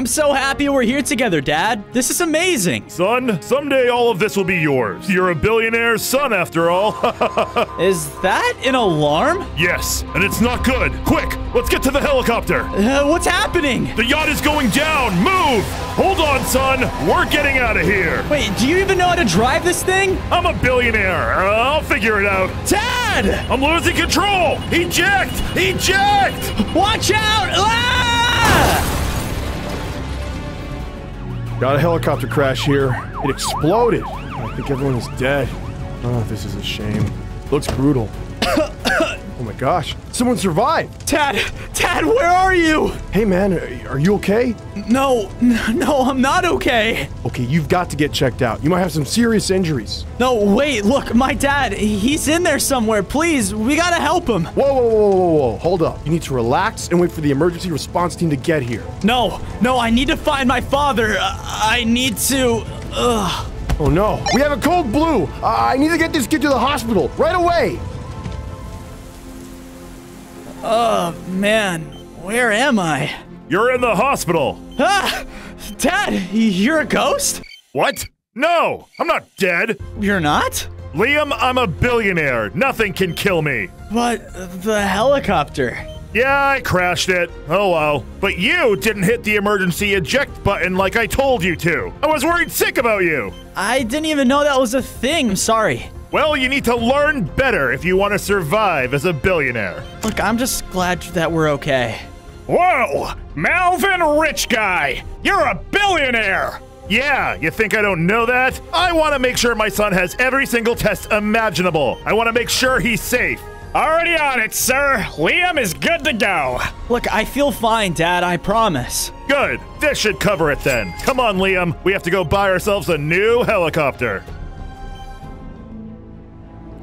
I'm so happy we're here together, Dad. This is amazing. Son, someday all of this will be yours. You're a billionaire's son after all. Is that an alarm? yes, and it's not good. Quick, let's get to the helicopter. Uh, what's happening? The yacht is going down. Move! Hold on, son. We're getting out of here. Wait, do you even know how to drive this thing? I'm a billionaire. Uh, I'll figure it out. Dad! I'm losing control. Eject! Eject! Watch out! Ah! Got a helicopter crash here. It exploded. I think everyone is dead. Oh, this is a shame. Looks brutal. oh my gosh. Someone survived. Tad! Tad, where are you? Hey man, are- you okay? No, no, I'm not okay. Okay, you've got to get checked out. You might have some serious injuries. No, wait, look, my dad, he's in there somewhere. Please, we gotta help him. Whoa, whoa, whoa, whoa, whoa. Hold up. You need to relax and wait for the emergency response team to get here. No, no, I need to find my father. I I need to. Ugh. Oh no. We have a code blue. I I need to get this kid to the hospital right away. Oh, man, where am I? You're in the hospital. Ah! Dad, you're a ghost? What? No, I'm not dead. You're not? Liam, I'm a billionaire. Nothing can kill me. But the helicopter. Yeah, I crashed it. Oh well. But you didn't hit the emergency eject button like I told you to. I was worried sick about you. I didn't even know that was a thing. I'm sorry. Well, you need to learn better if you want to survive as a billionaire. Look, I'm just glad that we're okay. Whoa! Melvin Rich Guy! You're a billionaire! Yeah, you think I don't know that? I want to make sure my son has every single test imaginable. I want to make sure he's safe. Already on it, sir. Liam is good to go. Look, I feel fine, Dad, I promise. Good. This should cover it then. Come on, Liam. We have to go buy ourselves a new helicopter.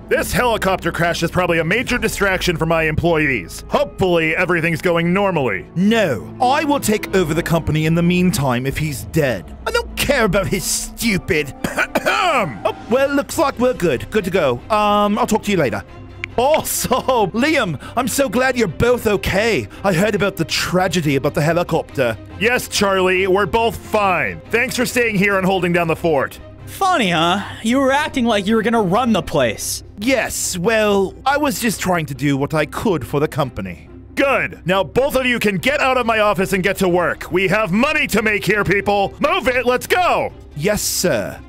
This helicopter crash is probably a major distraction for my employees. Hopefully, everything's going normally. No, I will take over the company in the meantime if he's dead. I don't care about his stupid. oh, well, looks like we're good. Good to go. Um, I'll talk to you later. Also, Liam, I'm so glad you're both okay. I heard about the tragedy about the helicopter. Yes, Charlie, we're both fine. Thanks for staying here and holding down the fort. Funny, huh? You were acting like you were gonna run the place. Yes, well, I was just trying to do what I could for the company. Good. Now, both of you can get out of my office and get to work. We have money to make here, people. Move it. Let's go. Yes, sir.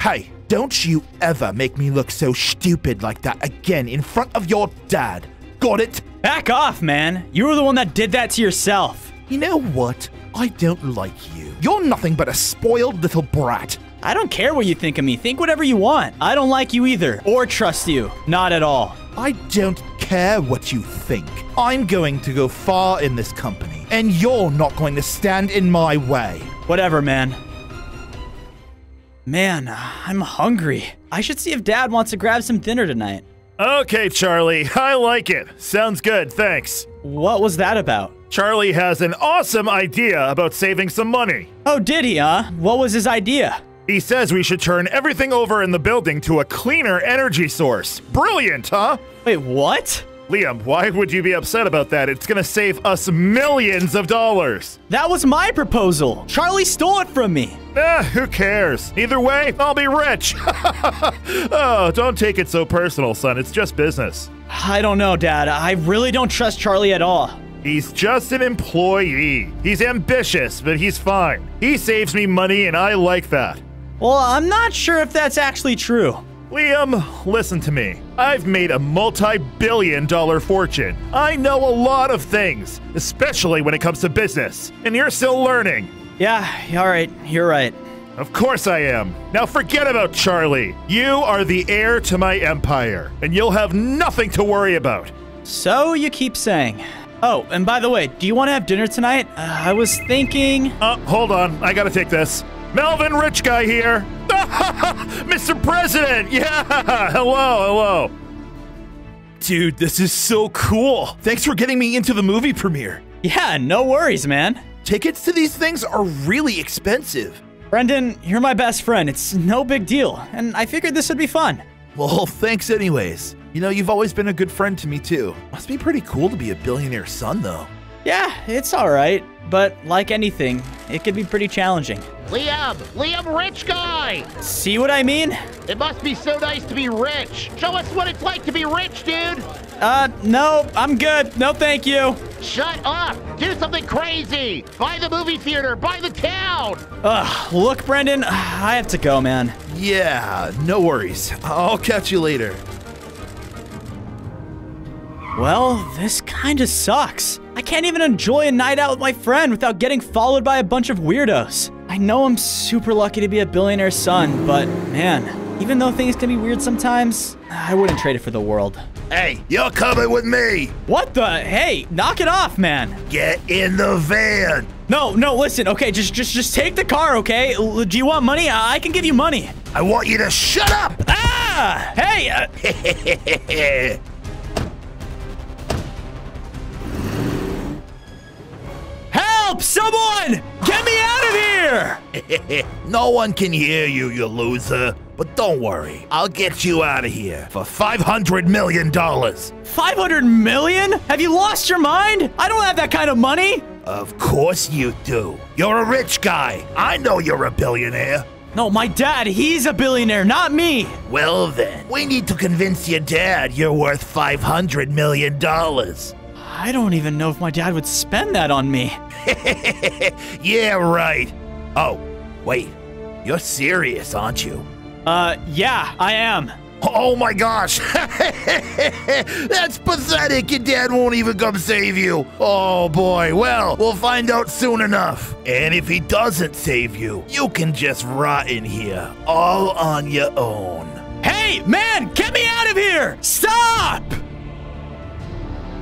Hey, don't you ever make me look so stupid like that again in front of your dad. Got it? Back off, man. You were the one that did that to yourself. You know what? I don't like you. You're nothing but a spoiled little brat. I don't care what you think of me. Think whatever you want. I don't like you either, or trust you. Not at all. I don't care what you think. I'm going to go far in this company, and you're not going to stand in my way. Whatever, man. Man, I'm hungry. I should see if Dad wants to grab some dinner tonight. Okay, Charlie. I like it. Sounds good. Thanks. What was that about? Charlie has an awesome idea about saving some money. Oh, did he, huh? What was his idea? He says we should turn everything over in the building to a cleaner energy source. Brilliant, huh? Wait, what? Liam, why would you be upset about that? It's gonna save us millions of dollars. That was my proposal. Charlie stole it from me. Eh, who cares? Either way, I'll be rich. oh, don't take it so personal, son. It's just business. I don't know, Dad. I really don't trust Charlie at all. He's just an employee. He's ambitious, but he's fine. He saves me money, and I like that. Well, I'm not sure if that's actually true. Liam, listen to me. I've made a multi billion dollar fortune. I know a lot of things, especially when it comes to business, and you're still learning. Yeah, all right, you're right. Of course I am. Now forget about Charlie. You are the heir to my empire, and you'll have nothing to worry about. So you keep saying. Oh, and by the way, do you want to have dinner tonight? Uh, I was thinking. Uh, hold on. I gotta take this. Melvin Rich Guy here. Mr. President! Yeah! Hello, hello. Dude, this is so cool. Thanks for getting me into the movie premiere. Yeah, no worries, man. Tickets to these things are really expensive. Brendan, you're my best friend. It's no big deal, and I figured this would be fun. Well, thanks anyways. You know, you've always been a good friend to me too. Must be pretty cool to be a billionaire son, though. Yeah, it's alright. But like anything, it could be pretty challenging. Liam! Liam Rich Guy! See what I mean? It must be so nice to be rich. Show us what it's like to be rich, dude. Uh, no, I'm good. No, thank you. Shut up. Do something crazy. Buy the movie theater. Buy the town. Ugh, look, Brendan, I have to go, man. Yeah, no worries. I'll catch you later. Well, this kinda sucks. I can't even enjoy a night out with my friend without getting followed by a bunch of weirdos. I know I'm super lucky to be a billionaire's son, but man, even though things can be weird sometimes, I wouldn't trade it for the world. Hey, you're coming with me. What the? Hey, knock it off, man. Get in the van. No, no, listen. Okay, just just just take the car, okay? Do you want money? I I can give you money. I want you to shut up. Ah! Hey, uh, help! Someone! Get me out of here! no one can hear you, you loser. But don't worry, I'll get you out of here for $500 million. 500 million? Have you lost your mind? I don't have that kind of money. Of course you do. You're a rich guy. I know you're a billionaire. No, my dad, he's a billionaire, not me. Well then, we need to convince your dad you're worth $500 million. I don't even know if my dad would spend that on me. yeah, right. Oh, wait. You're serious, aren't you? Uh, yeah, I am. Oh my gosh! That's pathetic! Your dad won't even come save you! Oh boy, well, we'll find out soon enough. And if he doesn't save you, you can just rot in here, all on your own. Hey, man, get me out of here! Stop!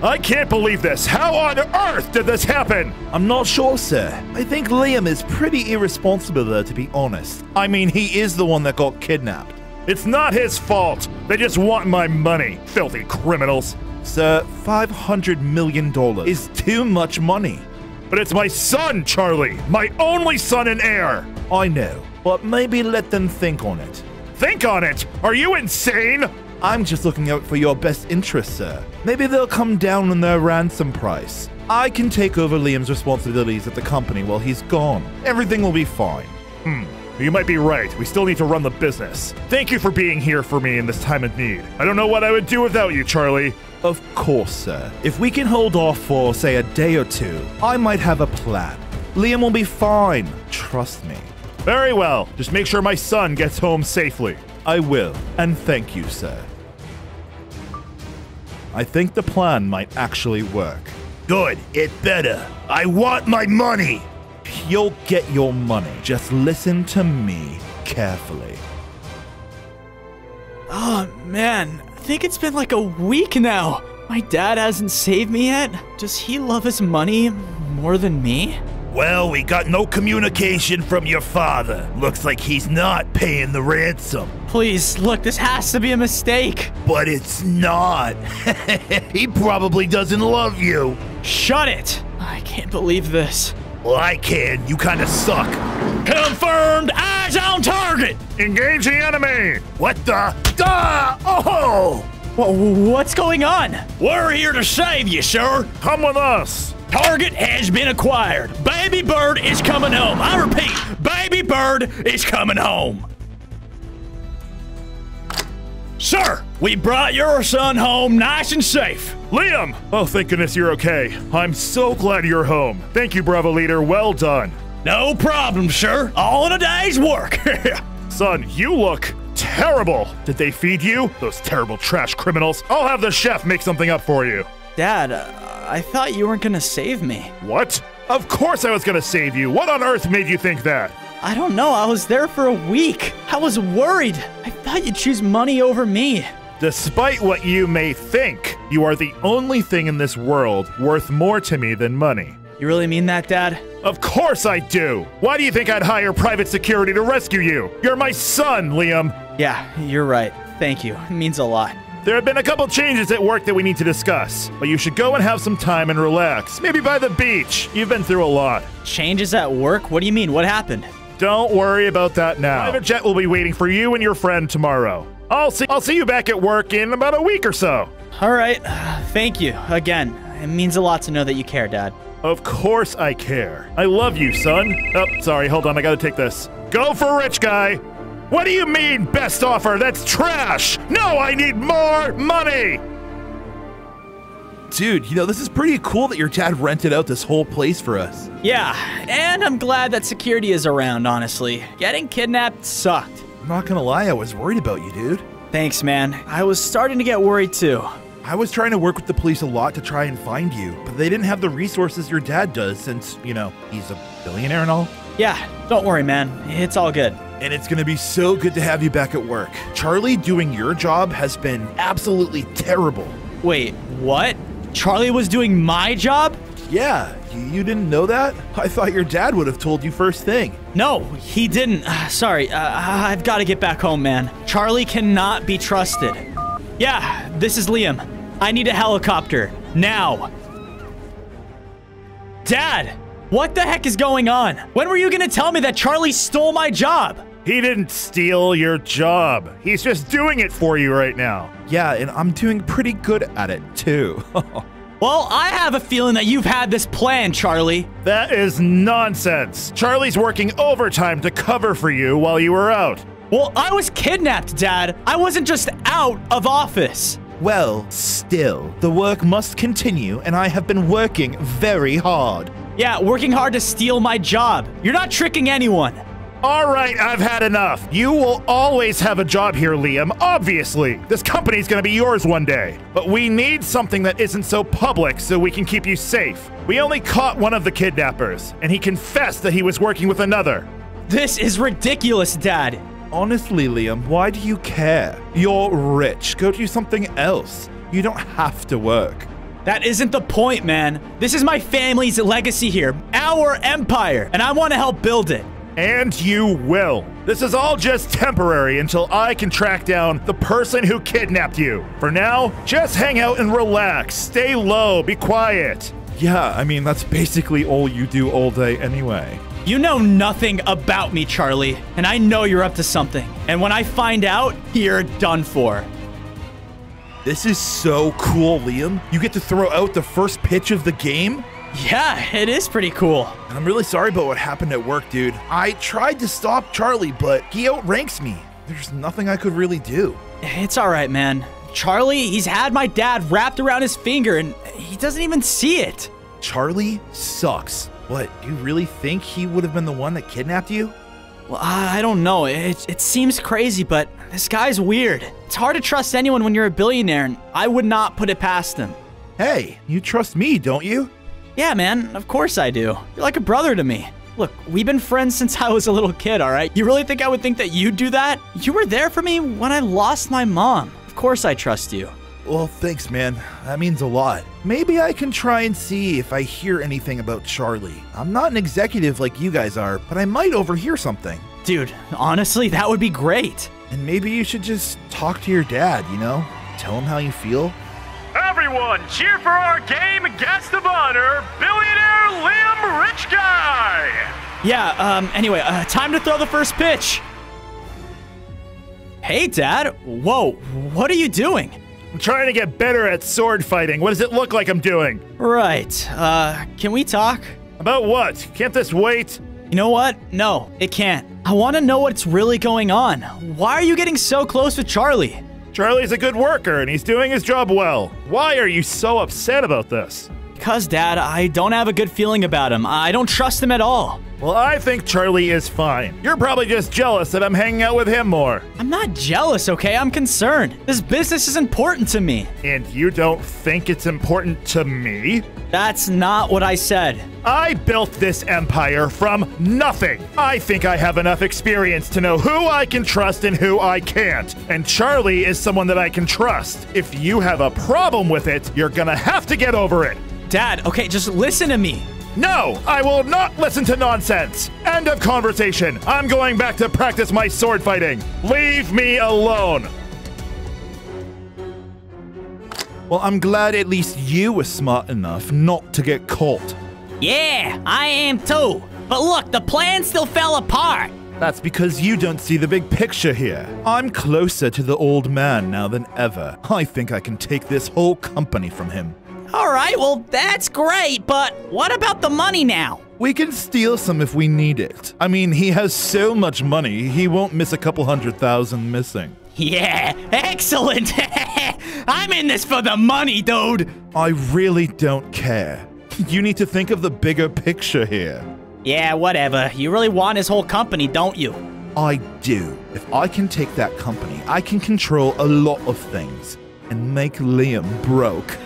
I can't believe this. How on earth did this happen? I'm not sure, sir. I think Liam is pretty irresponsible, though, to be honest. I mean, he is the one that got kidnapped. It's not his fault. They just want my money. Filthy criminals. Sir, $500 million is too much money. But it's my son, Charlie. My only son and heir. I know, but maybe let them think on it. Think on it. Are you insane? I'm just looking out for your best interest, sir. Maybe they'll come down on their ransom price. I can take over Liam's responsibilities at the company while he's gone. Everything will be fine. Hmm. You might be right. We still need to run the business. Thank you for being here for me in this time of need. I don't know what I would do without you, Charlie. Of course, sir. If we can hold off for, say, a day or two, I might have a plan. Liam will be fine. Trust me. Very well. Just make sure my son gets home safely. I will, and thank you, sir. I think the plan might actually work. Good, it better. I want my money. You'll get your money. Just listen to me carefully. Oh, man, I think it's been like a week now. My dad hasn't saved me yet. Does he love his money more than me? Well, we got no communication from your father. Looks like he's not paying the ransom. Please, look, this has to be a mistake. But it's not. he probably doesn't love you. Shut it! I can't believe this. Well, I can. You kind of suck. Confirmed eyes on target! Engage the enemy! What the? Ah! Oh! What's going on? We're here to save you, sir. Come with us! Target has been acquired. Baby Bird is coming home. I repeat, Baby Bird is coming home. Sir, we brought your son home nice and safe. Liam! Oh, thank goodness you're okay. I'm so glad you're home. Thank you, Bravo Leader. Well done. No problem, sir. All in a day's work. Son, you look terrible. Did they feed you? Those terrible trash criminals. I'll have the chef make something up for you. Dad, uh, I thought you weren't gonna save me. What? Of course I was gonna save you. What on earth made you think that? I don't know. I was there for a week. I was worried. I thought you'd choose money over me. Despite what you may think, you are the only thing in this world worth more to me than money. You really mean that, Dad? Of course I do! Why do you think I'd hire private security to rescue you? You're my son, Liam! Yeah, you're right. Thank you. It means a lot. There have been a couple changes at work that we need to discuss, but you should go and have some time and relax. Maybe by the beach. You've been through a lot. Changes at work? What do you mean? What happened? Don't worry about that now. Private jet will be waiting for you and your friend tomorrow. I'll see I'll see you back at work in about a week or so. All right. Thank you again. It means a lot to know that you care, Dad. Of course I care. I love you, son. Oh, sorry, hold on, I gotta take this. Go for rich guy! What do you mean, best offer? That's trash! No, I need more money! Dude, you know, this is pretty cool that your dad rented out this whole place for us. Yeah, and I'm glad that security is around, honestly. Getting kidnapped sucked. I'm not gonna lie, I was worried about you, dude. Thanks, man. I was starting to get worried too. I was trying to work with the police a lot to try and find you, but they didn't have the resources your dad does since, you know, he's a billionaire and all. Yeah, don't worry, man. It's all good. And it's gonna be so good to have you back at work. Charlie doing your job has been absolutely terrible. Wait, what? Charlie was doing my job? Yeah, you, didn't know that? I thought your dad would have told you first thing. No, he didn't. Uh, sorry, uh, I've got to get back home, man. Charlie cannot be trusted. Yeah, this is Liam. I need a helicopter. Now. Dad, what the heck is going on? When were you gonna tell me that Charlie stole my job? He didn't steal your job. He's just doing it for you right now. Yeah, and I'm doing pretty good at it too. Well, I have a feeling that you've had this plan, Charlie. That is nonsense. Charlie's working overtime to cover for you while you were out. Well, I was kidnapped, Dad. I wasn't just out of office. well, still, the work must continue, and I have been working very hard. Yeah, working hard to steal my job. You're not tricking anyone. All right, I've had enough. You will always have a job here, Liam. Obviously. This company's gonna be yours one day. But we need something that isn't so public so we can keep you safe. We only caught one of the kidnappers, and he confessed that he was working with another. This is ridiculous, Dad. Honestly, Liam, why do you care? You're rich. Go do something else. You don't have to work. That isn't the point, man. This is my family's legacy here, our empire, and I want to help build it. And you will. This is all just temporary until I can track down the person who kidnapped you. For now, just hang out and relax. Stay low, be quiet. Yeah, I mean, that's basically all you do all day anyway. You know nothing about me, Charlie, and I know you're up to something. And when I find out, you're done for. This is so cool, Liam. You get to throw out the first pitch of the game? Yeah, it is pretty cool. I'm really sorry about what happened at work, dude. I tried to stop Charlie, but he outranks me. There's nothing I could really do. It's all right, man. Charlie, he's had my dad wrapped around his finger and he doesn't even see it. Charlie sucks. What, do you really think he would have been the one that kidnapped you? Well, I I don't know. It, it seems crazy, but this guy's weird. It's hard to trust anyone when you're a billionaire, and I would not put it past him. Hey, you trust me, don't you? Yeah, man, of course I do. You're like a brother to me. Look, we've been friends since I was a little kid, all right? You really think I would think that you'd do that? You were there for me when I lost my mom. Of course I trust you. Well, thanks, man. That means a lot. Maybe I can try and see if I hear anything about Charlie. I'm not an executive like you guys are, but I might overhear something. Dude, honestly, that would be great. And maybe you should just talk to your dad, you know? Tell him how you feel. Everyone, cheer for our game guest of honor, billionaire Liam Rich Guy! Yeah, um, anyway, uh, time to throw the first pitch. Hey, Dad. Whoa, what are you doing? I'm trying to get better at sword fighting. What does it look like I'm doing? Right, uh, can we talk? About what? Can't this wait? You know what? No, it can't. I want to know what's really going on. Why are you getting so close with Charlie? Charlie's a good worker and he's doing his job well. Why are you so upset about this? Because, Dad, I don't have a good feeling about him. I don't trust him at all. Well, I think Charlie is fine. You're probably just jealous that I'm hanging out with him more. I'm not jealous, okay? I'm concerned. This business is important to me. And you don't think it's important to me? That's not what I said. I built this empire from nothing. I think I have enough experience to know who I can trust and who I can't. And Charlie is someone that I can trust. If you have a problem with it, you're gonna have to get over it. Dad, okay, just listen to me. No, I will not listen to nonsense. End of conversation. I'm going back to practice my sword fighting. Leave me alone. Well, I'm glad at least you were smart enough not to get caught. Yeah, I am too. But look, the plan still fell apart. That's because you don't see the big picture here. I'm closer to the old man now than ever. I think I can take this whole company from him. All right, well, that's great, but what about the money now? We can steal some if we need it. I mean, he has so much money, he won't miss a couple hundred thousand missing. Yeah, excellent. I'm in this for the money, dude. I really don't care. You need to think of the bigger picture here. Yeah, whatever. You really want his whole company, don't you? I do. If I can take that company, I can control a lot of things and make Liam broke.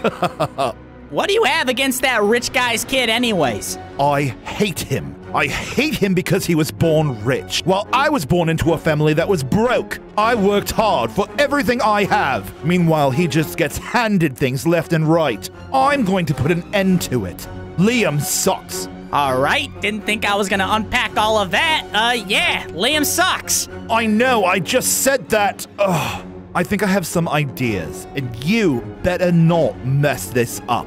What do you have against that rich guy's kid, anyways? I hate him. I hate him because he was born rich, while I was born into a family that was broke. I worked hard for everything I have. Meanwhile, he just gets handed things left and right. I'm going to put an end to it. Liam sucks. All right, didn't think I was gonna unpack all of that. Uh, yeah, Liam sucks. I know, I just said that. Ugh. I think I have some ideas, and you better not mess this up.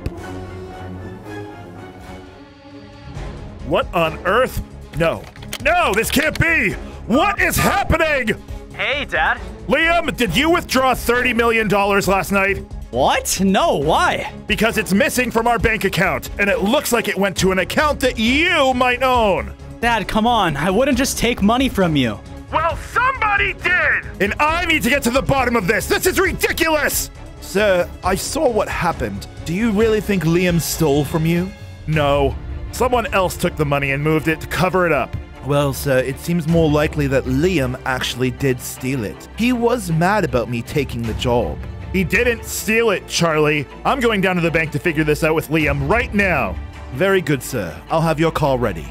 What on earth? No. No, this can't be! What is happening? Hey, Dad. Liam, did you withdraw $30 million last night? What? No, why? Because it's missing from our bank account, and it looks like it went to an account that you might own. Dad, come on. I wouldn't just take money from you. Well, somebody did! And I need to get to the bottom of this. This is ridiculous! Sir, I saw what happened. Do you really think Liam stole from you? No. Someone else took the money and moved it to cover it up. Well, sir, it seems more likely that Liam actually did steal it. He was mad about me taking the job. He didn't steal it, Charlie. I'm going down to the bank to figure this out with Liam right now. Very good, sir. I'll have your car ready.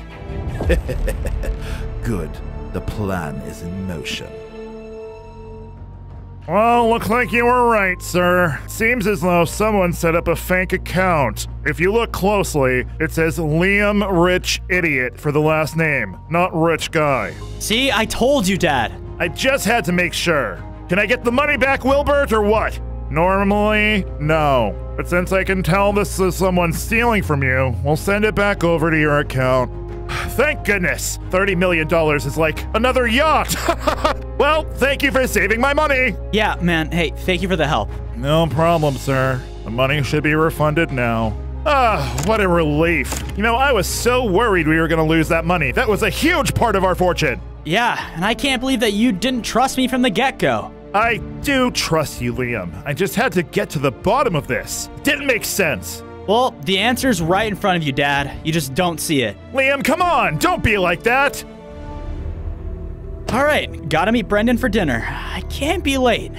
good. The plan is in motion. Well, looks like you were right, sir. Seems as though someone set up a fake account. If you look closely, it says Liam Rich Idiot for the last name, not Rich Guy. See, I told you, Dad. I just had to make sure. Can I get the money back, Wilbert, or what? Normally, no. But since I can tell this is someone stealing from you, we'll send it back over to your account. Thank goodness! $30 million is like another yacht! well, thank you for saving my money! Yeah, man, hey, thank you for the help. No problem, sir. The money should be refunded now. Ah, what a relief. You know, I was so worried we were gonna lose that money. That was a huge part of our fortune. Yeah, and I can't believe that you didn't trust me from the get go. I do trust you, Liam. I just had to get to the bottom of this. Didn't make sense. Well, the answer's right in front of you, Dad. You just don't see it. Liam, come on! Don't be like that! All right, gotta meet Brendan for dinner. I can't be late.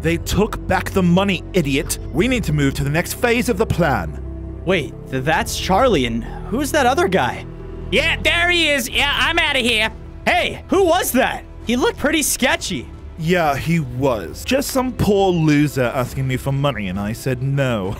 They took back the money, idiot. We need to move to the next phase of the plan. Wait, th- that's Charlie, and who's that other guy? Yeah, there he is. Yeah, I'm out of here. Hey, who was that? He looked pretty sketchy. Yeah, he was. Just some poor loser asking me for money, and I said no.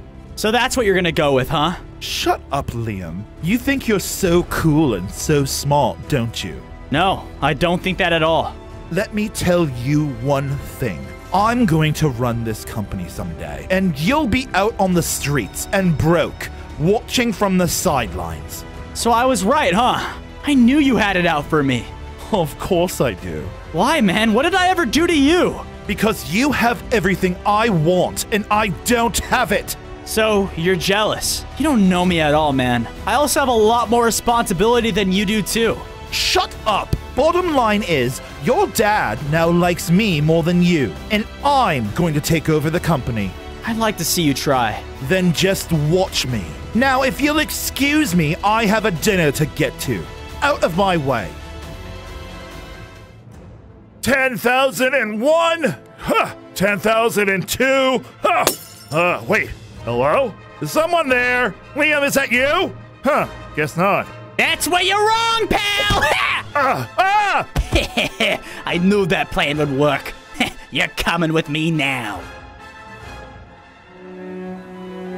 So that's what you're gonna go with, huh? Shut up, Liam. You think you're so cool and so smart, don't you? No, I don't think that at all. Let me tell you one thing. I'm going to run this company someday, and you'll be out on the streets and broke, watching from the sidelines. So I was right, huh? I knew you had it out for me. Of course I do. Why, man? What did I ever do to you? Because you have everything I want, and I don't have it. So, you're jealous. You don't know me at all, man. I also have a lot more responsibility than you do, too. Shut up! Bottom line is, your dad now likes me more than you, and I'm going to take over the company. I'd like to see you try. Then just watch me. Now, if you'll excuse me, I have a dinner to get to. Out of my way. 10,001! Huh! 10,002! Huh! Uh, wait. Hello? Is someone there? Liam, is that you? Huh. Guess not. That's where you're wrong, pal! Ah! Ah! I knew that plan would work. you're coming with me now.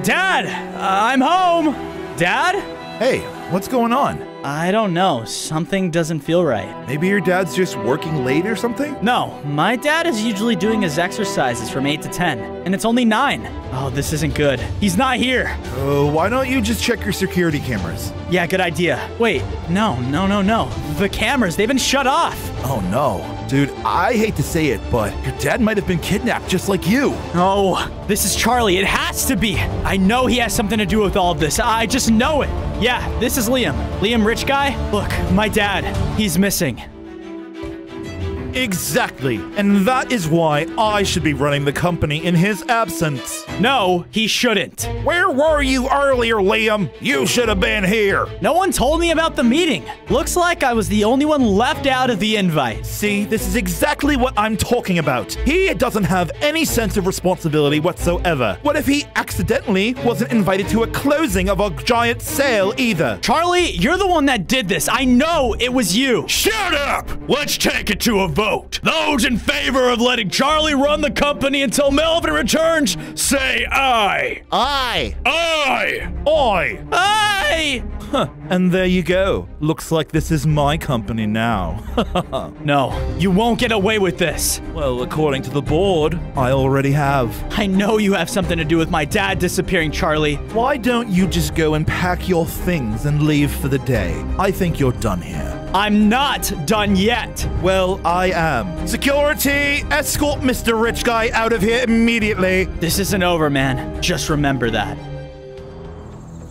Dad, I'm home. Dad? Hey, what's going on? I don't know. Something doesn't feel right. Maybe your dad's just working late or something? No, my dad is usually doing his exercises from 8 to 10, and it's only 9. Oh, this isn't good. He's not here. Oh, why don't you just check your security cameras? Yeah, good idea. Wait, no, no, no, no. The cameras, they've been shut off. Oh no. Dude, I hate to say it, but your dad might have been kidnapped just like you. Oh, this is Charlie. It has to be. I know he has something to do with all of this. I just know it. Yeah, this is Liam. Liam, rich guy? Look, my dad. He's missing. Exactly. And that is why I should be running the company in his absence. No, he shouldn't. Where were you earlier, Liam? You should have been here. No one told me about the meeting. Looks like I was the only one left out of the invite. See, this is exactly what I'm talking about. He doesn't have any sense of responsibility whatsoever. What if he accidentally wasn't invited to a closing of a giant sale either? Charlie, you're the one that did this. I know it was you. Shut up! Let's take it to a vote. Those in favor of letting Charlie run the company until Melvin returns, say aye. Aye. Aye. Aye. Hey! And there you go. Looks like this is my company now. No, you won't get away with this. well, according to the board, I already have. I know you have something to do with my dad disappearing, Charlie. Why don't you just go and pack your things and leave for the day? I think you're done here. I'm not done yet. Well, I am. Security, escort Mr. Rich Guy out of here immediately. This isn't over, man. Just remember that.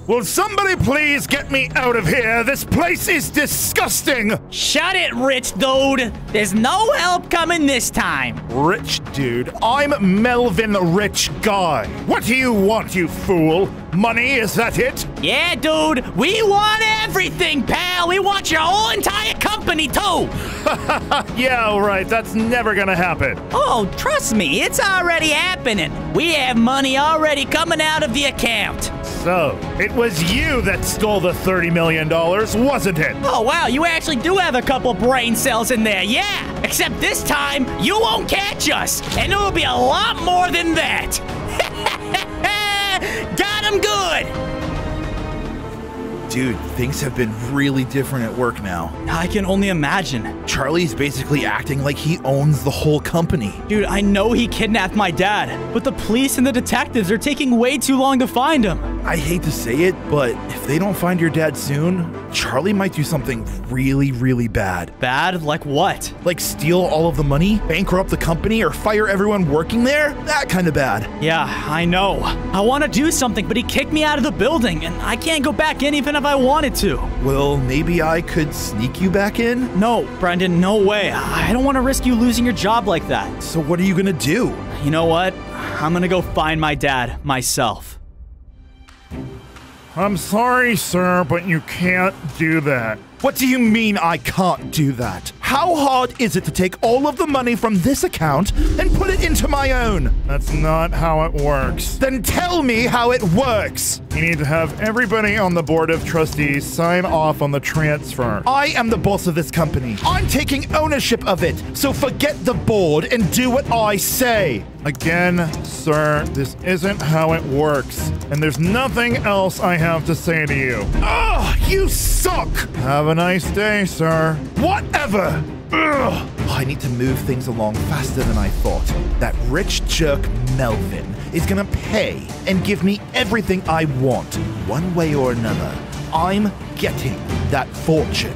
Will somebody please get me out of here? This place is disgusting! Shut it, rich dude. There's no help coming this time. Rich dude, I'm Melvin Rich Guy. What do you want, you fool? Money, is that it? Yeah, dude. We want everything, pal. We want your whole entire company, too. Yeah, all right, that's never gonna happen. Oh, trust me, it's already happening. We have money already coming out of the account. So, it was you that stole the $30 million, wasn't it? Oh, wow, you actually do have a couple brain cells in there, yeah. Except this time, you won't catch us, and it'll be a lot more than that. Got him good. Dude, things have been really different at work now. I can only imagine. Charlie's basically acting like he owns the whole company. Dude, I know he kidnapped my dad, but the police and the detectives are taking way too long to find him. I hate to say it, but if they don't find your dad soon, Charlie might do something really, really bad. Bad? Like what? Like steal all of the money, bankrupt the company, or fire everyone working there? That kind of bad. Yeah, I know. I want to do something, but he kicked me out of the building, and I can't go back in even if I wanted to. Well, maybe I could sneak you back in? No, Brendan, no way. I don't want to risk you losing your job like that. So what are you gonna do? You know what? I'm gonna go find my dad myself. I'm sorry, sir, but you can't do that. What do you mean I can't do that? How hard is it to take all of the money from this account and put it into my own? That's not how it works. Then tell me how it works. You need to have everybody on the board of trustees sign off on the transfer. I am the boss of this company. I'm taking ownership of it. So forget the board and do what I say. Again, sir, this isn't how it works. And there's nothing else I have to say to you. Ugh, you suck. Have a nice day, sir. Whatever. Ugh. I need to move things along faster than I thought. That rich jerk Melvin is gonna pay and give me everything I want, one way or another. I'm getting that fortune.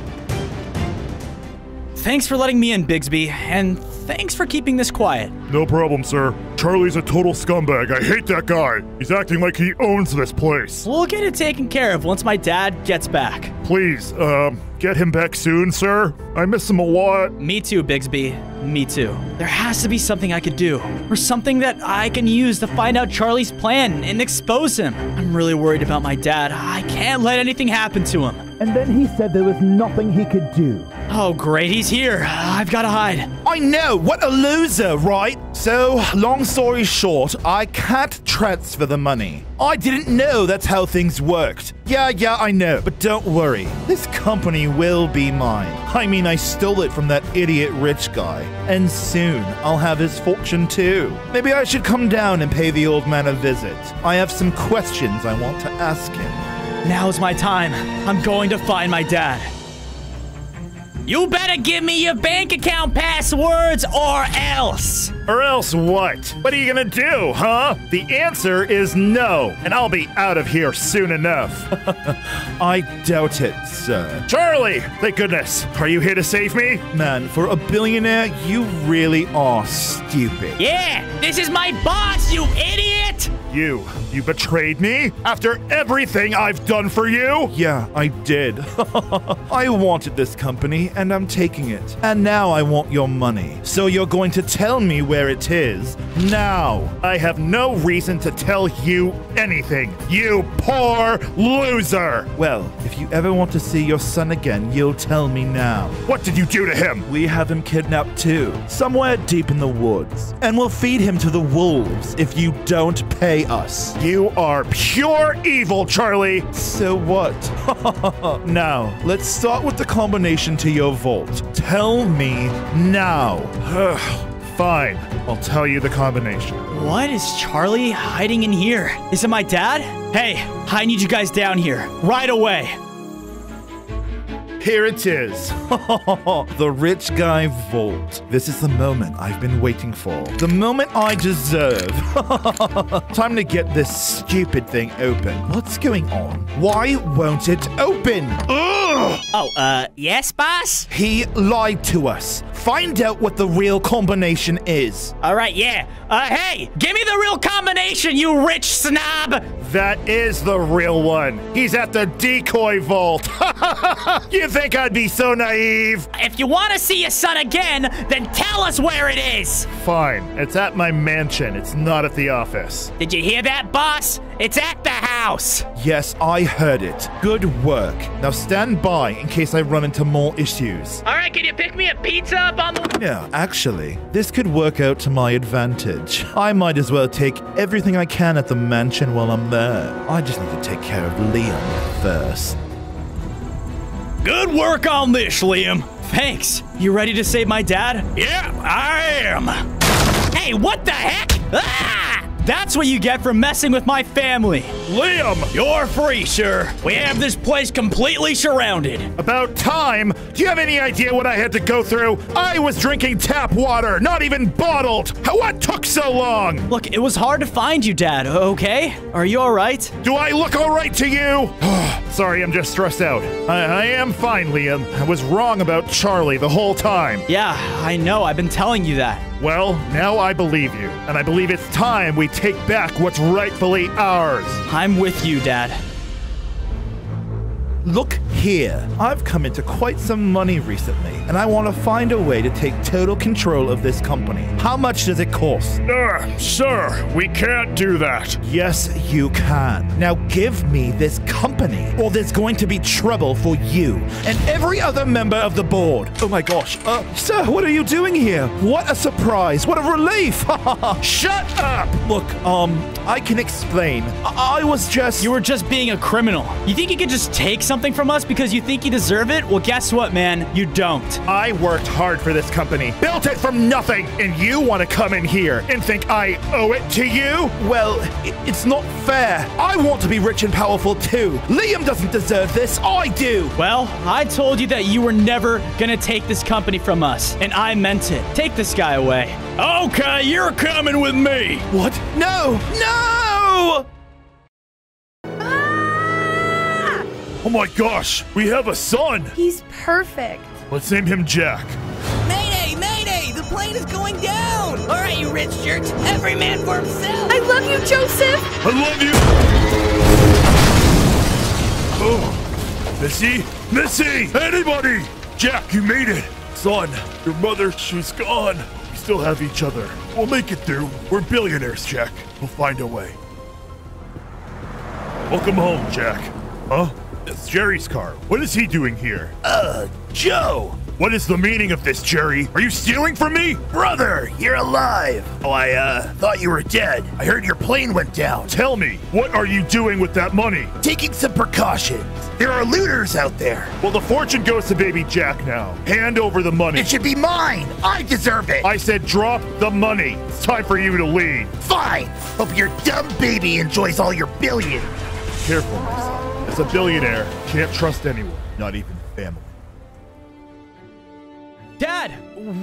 Thanks for letting me in, Bigsby, and thanks for keeping this quiet. No problem, sir. Charlie's a total scumbag. I hate that guy. He's acting like he owns this place. We'll get it taken care of once my dad gets back. Please, um, get him back soon, sir. I miss him a lot. Me too, Bigsby. Me too. There has to be something I could do, or something that I can use to find out Charlie's plan and expose him. I'm really worried about my dad. I can't let anything happen to him. And then he said there was nothing he could do. Oh, great, he's here. I've got to hide. I know, what a loser, right? So, long story short, I can't transfer the money. I didn't know that's how things worked. Yeah, yeah, I know, but don't worry. This company will be mine. I mean, I stole it from that idiot rich guy. And soon, I'll have his fortune too. Maybe I should come down and pay the old man a visit. I have some questions I want to ask him. Now's my time. I'm going to find my dad. You better give me your bank account passwords or else. Or else what? What are you gonna do, huh? The answer is no, and I'll be out of here soon enough. I doubt it, sir. Charlie! Thank goodness. Are you here to save me? Man, for a billionaire, you really are stupid. Yeah, this is my boss, you idiot! You. You betrayed me? After everything I've done for you? Yeah, I did. I wanted this company, and I'm taking it. And now I want your money. So you're going to tell me where it is now. I have no reason to tell you anything. You poor loser! Well, if you ever want to see your son again, you'll tell me now. What did you do to him? We have him kidnapped too, somewhere deep in the woods. And we'll feed him to the wolves if you don't pay us. You are pure evil, Charlie! So what? now, let's start with the combination to your vault. Tell me now. Fine, I'll tell you the combination. What is Charlie hiding in here? Is it my dad? Hey, I need you guys down here right away. Here it is. the rich guy vault. This is the moment I've been waiting for. The moment I deserve. Time to get this stupid thing open. What's going on? Why won't it open? Ugh! Oh, uh, yes, boss? He lied to us. Find out what the real combination is. All right, yeah. Uh, hey, give me the real combination, you rich snob! That is the real one. He's at the decoy vault. you think I'd be so naive? If you want to see your son again, then tell us where it is. Fine. It's at my mansion. It's not at the office. Did you hear that, boss? It's at the house. Yes, I heard it. Good work. Now stand by in case I run into more issues. All right, can you pick me a pizza up on the. Yeah, actually, this could work out to my advantage. I might as well take everything I can at the mansion while I'm there. I just need to take care of Liam first. Good work on this, Liam. Thanks. You ready to save my dad? Yeah, I am. Hey, what the heck? Ah! That's what you get for messing with my family. Liam, you're free, sir. We have this place completely surrounded. About time. Do you have any idea what I had to go through? I was drinking tap water, not even bottled. What took so long? Look, it was hard to find you, Dad, okay? Are you alright? Do I look alright to you? Oh, Sorry, I'm just stressed out. I, I am fine, Liam. Um, I was wrong about Charlie the whole time. Yeah, I know. I've been telling you that. Well, now I believe you, and I believe it's time we take back what's rightfully ours. I'm with you, Dad. Look here. I've come into quite some money recently, and I want to find a way to take total control of this company. How much does it cost? Uh, sir, we can't do that. Yes, you can. Now give me this company, or there's going to be trouble for you and every other member of the board. Oh my gosh. Uh, sir, what are you doing here? What a surprise. What a relief. Shut up! Look, um, I can explain. I, I was just. You were just being a criminal. You think you could just take something from us because you think you deserve it? Well, guess what, man? You don't. I worked hard for this company, built it from nothing, and you want to come in here and think I owe it to you? Well, it's not fair. I want to be rich and powerful too. Liam doesn't deserve this. I do. Well, I told you that you were never gonna take this company from us, and I meant it. Take this guy away. Okay, you're coming with me. What? No! No! Oh my gosh, we have a son! He's perfect. Let's name him Jack. Mayday! Mayday! The plane is going down! All right, you rich jerks. Every man for himself! I love you, Joseph. I love you! Oh, Missy? Missy! Anybody! Jack, you made it! Son, your mother, she's gone. We still have each other. We'll make it through. We're billionaires, Jack. We'll find a way. Welcome home, Jack. Huh? It's Jerry's car. What is he doing here? Uh, Joe! What is the meaning of this, Jerry? Are you stealing from me? Brother, you're alive! Oh, I, uh, thought you were dead. I heard your plane went down. Tell me, what are you doing with that money? Taking some precautions. There are looters out there. Well, the fortune goes to baby Jack now. Hand over the money. It should be mine. I deserve it. I said drop the money. It's time for you to leave. Fine. Hope your dumb baby enjoys all your billions. Careful, my son. As a billionaire, can't trust anyone, not even family. Dad,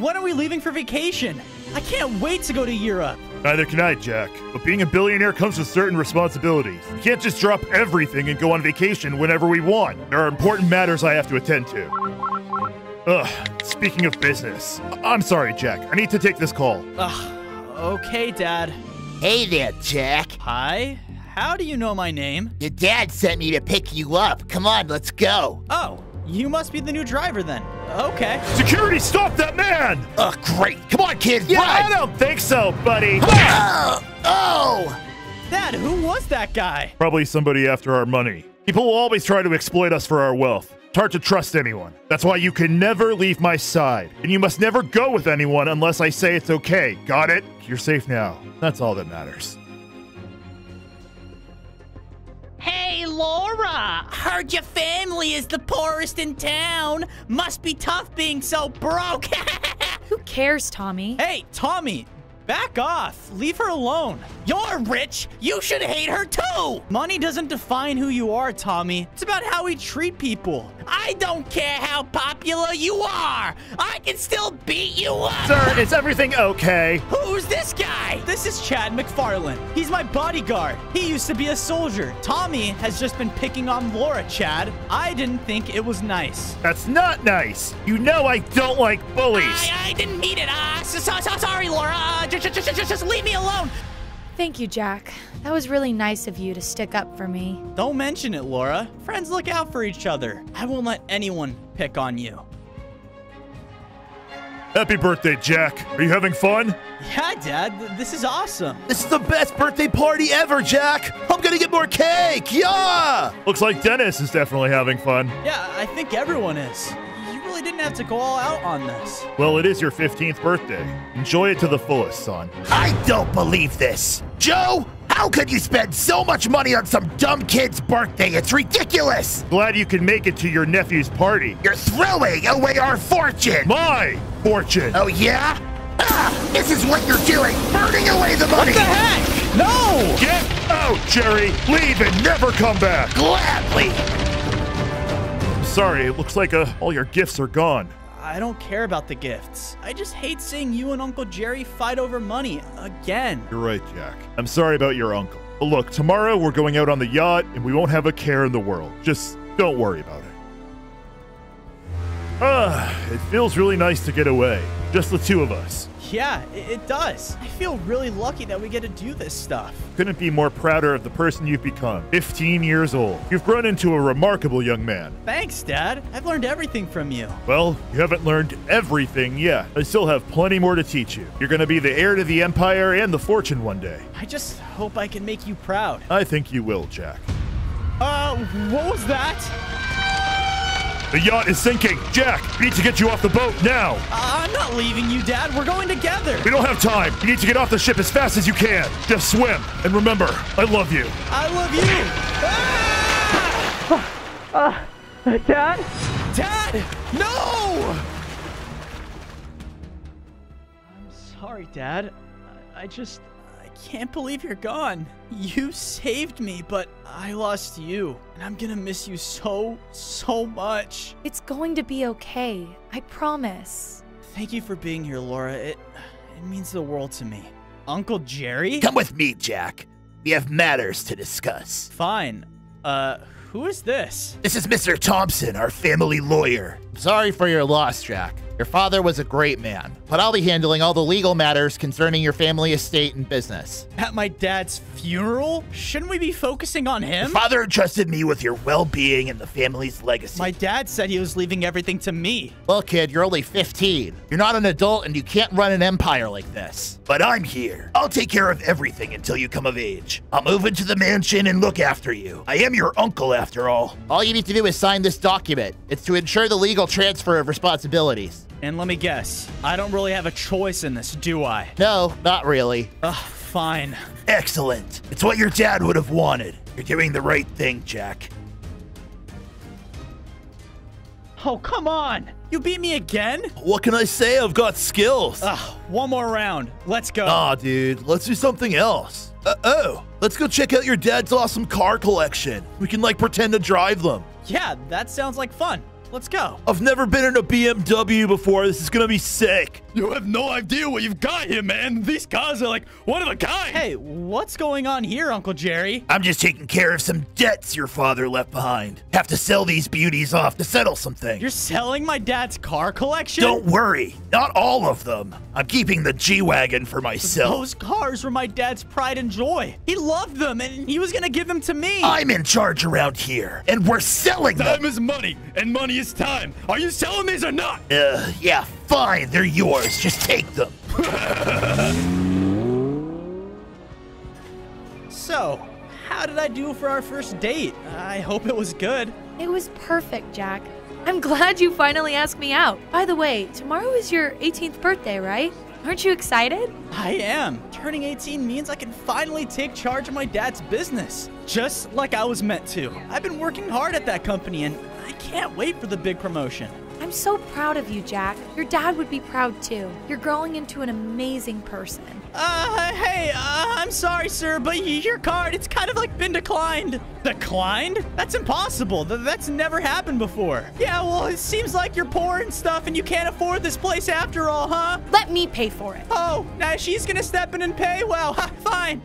when are we leaving for vacation? I can't wait to go to Europe. Neither can I, Jack. But being a billionaire comes with certain responsibilities. We can't just drop everything and go on vacation whenever we want. There are important matters I have to attend to. Ugh, speaking of business. I'm sorry, Jack. I need to take this call. Ugh, okay, Dad. Hey there, Jack. Hi, how do you know my name? Your dad sent me to pick you up. Come on, let's go. Oh, you must be the new driver then. Okay. Security, stop that man! Oh, great. Come on, kid, Yeah, run! I don't think so, buddy. Oh, oh! Dad, who was that guy? Probably somebody after our money. People will always try to exploit us for our wealth. It's hard to trust anyone. That's why you can never leave my side. And you must never go with anyone unless I say it's okay. Got it? You're safe now. That's all that matters. Laura! Heard your family is the poorest in town. Must be tough being so broke. Who cares, Tommy? Hey, Tommy, back off. Leave her alone. You're rich. You should hate her too. Money doesn't define who you are, Tommy. It's about how we treat people. I don't care how popular you are. I can still beat you up. Sir, is everything okay? Who's this guy? This is Chad McFarland. He's my bodyguard. He used to be a soldier. Tommy has just been picking on Laura, Chad. I didn't think it was nice. That's not nice. You know I don't like bullies. I, I didn't mean it. Uh, so, so, so sorry, Laura. Uh, just, just, just, just leave me alone. Thank you, Jack. That was really nice of you to stick up for me. Don't mention it, Laura. Friends look out for each other. I won't let anyone pick on you. Happy birthday, Jack. Are you having fun? Yeah, Dad, this is awesome. This is the best birthday party ever, Jack. I'm gonna get more cake. Yeah. Looks like Dennis is definitely having fun. Yeah, I think everyone is. You really didn't have to go all out on this. Well, it is your 15th birthday. Enjoy it to the fullest, son. I don't believe this. Joe, how could you spend so much money on some dumb kid's birthday? It's ridiculous. Glad you can make it to your nephew's party. You're throwing away our fortune. My fortune. Oh, yeah? Ah, this is what you're doing. Burning away the money. What the heck? No! Get out, Jerry. Leave and never come back. Gladly. Sorry, it looks like uh, all your gifts are gone. I don't care about the gifts. I just hate seeing you and Uncle Jerry fight over money again. You're right, Jack. I'm sorry about your uncle. But look, tomorrow we're going out on the yacht and we won't have a care in the world. Just don't worry about it. Ah, it feels really nice to get away. Just the two of us. Yeah, it, does. I feel really lucky that we get to do this stuff. Couldn't be more prouder of the person you've become. 15 years old. You've grown into a remarkable young man. Thanks, Dad. I've learned everything from you. Well, you haven't learned everything yet. I still have plenty more to teach you. You're gonna be the heir to the empire and the fortune one day. I just hope I can make you proud. I think you will, Jack. Uh, what was that? The yacht is sinking. Jack, we need to get you off the boat now. Uh, I'm not leaving you, Dad. We're going together. We don't have time. You need to get off the ship as fast as you can. Just swim. And remember, I love you. I love you. Ah! Dad? Dad! No! I'm sorry, Dad. I, I just. I can't believe you're gone. You saved me, but I lost you. And I'm gonna miss you so, so much. It's going to be okay. I promise. Thank you for being here, Laura. It, it means the world to me. Uncle Jerry? Come with me, Jack. We have matters to discuss. Fine. Uh, who is this? This is Mr. Thompson, our family lawyer. Sorry for your loss, Jack. Your father was a great man, but I'll be handling all the legal matters concerning your family estate and business. At my dad's funeral? Shouldn't we be focusing on him? Your father entrusted me with your well-being and the family's legacy. My dad said he was leaving everything to me. Well, kid, you're only 15. You're not an adult and you can't run an empire like this. But I'm here. I'll take care of everything until you come of age. I'll move into the mansion and look after you. I am your uncle, after all. All you need to do is sign this document. It's to ensure the legal transfer of responsibilities. And let me guess, I don't really have a choice in this, do I? No, not really. Ugh, fine. Excellent. It's what your dad would have wanted. You're doing the right thing, Jack. Oh, come on! You beat me again? What can I say? I've got skills. Ugh, one more round. Let's go. Nah, dude. Let's do something else. Uh, oh, let's go check out your dad's awesome car collection. We can like pretend to drive them. Yeah, that sounds like fun. Let's go. I've never been in a BMW before. This is gonna be sick. You have no idea what you've got here, man. These cars are like one of a kind. Hey, what's going on here, Uncle Jerry? I'm just taking care of some debts your father left behind. Have to sell these beauties off to settle some things. You're selling my dad's car collection? Don't worry, not all of them. I'm keeping the G-Wagon for myself. Those cars were my dad's pride and joy. He loved them, and he was gonna give them to me. I'm in charge around here, and we're selling them. Time is money, and money is time. Are you selling these or not? Uh, yeah, fine, they're yours. Just take them. So, how did I do for our first date? I hope it was good. It was perfect, Jack. I'm glad you finally asked me out. By the way, tomorrow is your 18th birthday, right? Aren't you excited? I am. Turning 18 means I can finally take charge of my dad's business. Just like I was meant to. I've been working hard at that company and I can't wait for the big promotion. I'm so proud of you, Jack. Your dad would be proud too. You're growing into an amazing person. Uh, hey, uh, I'm sorry, sir, but your card, it's kind of like been declined. Declined? That's impossible. Th- that's never happened before. Yeah, well, it seems like you're poor and stuff and you can't afford this place after all, huh? Let me pay for it. Oh, now she's gonna step in and pay? Well, ha, fine.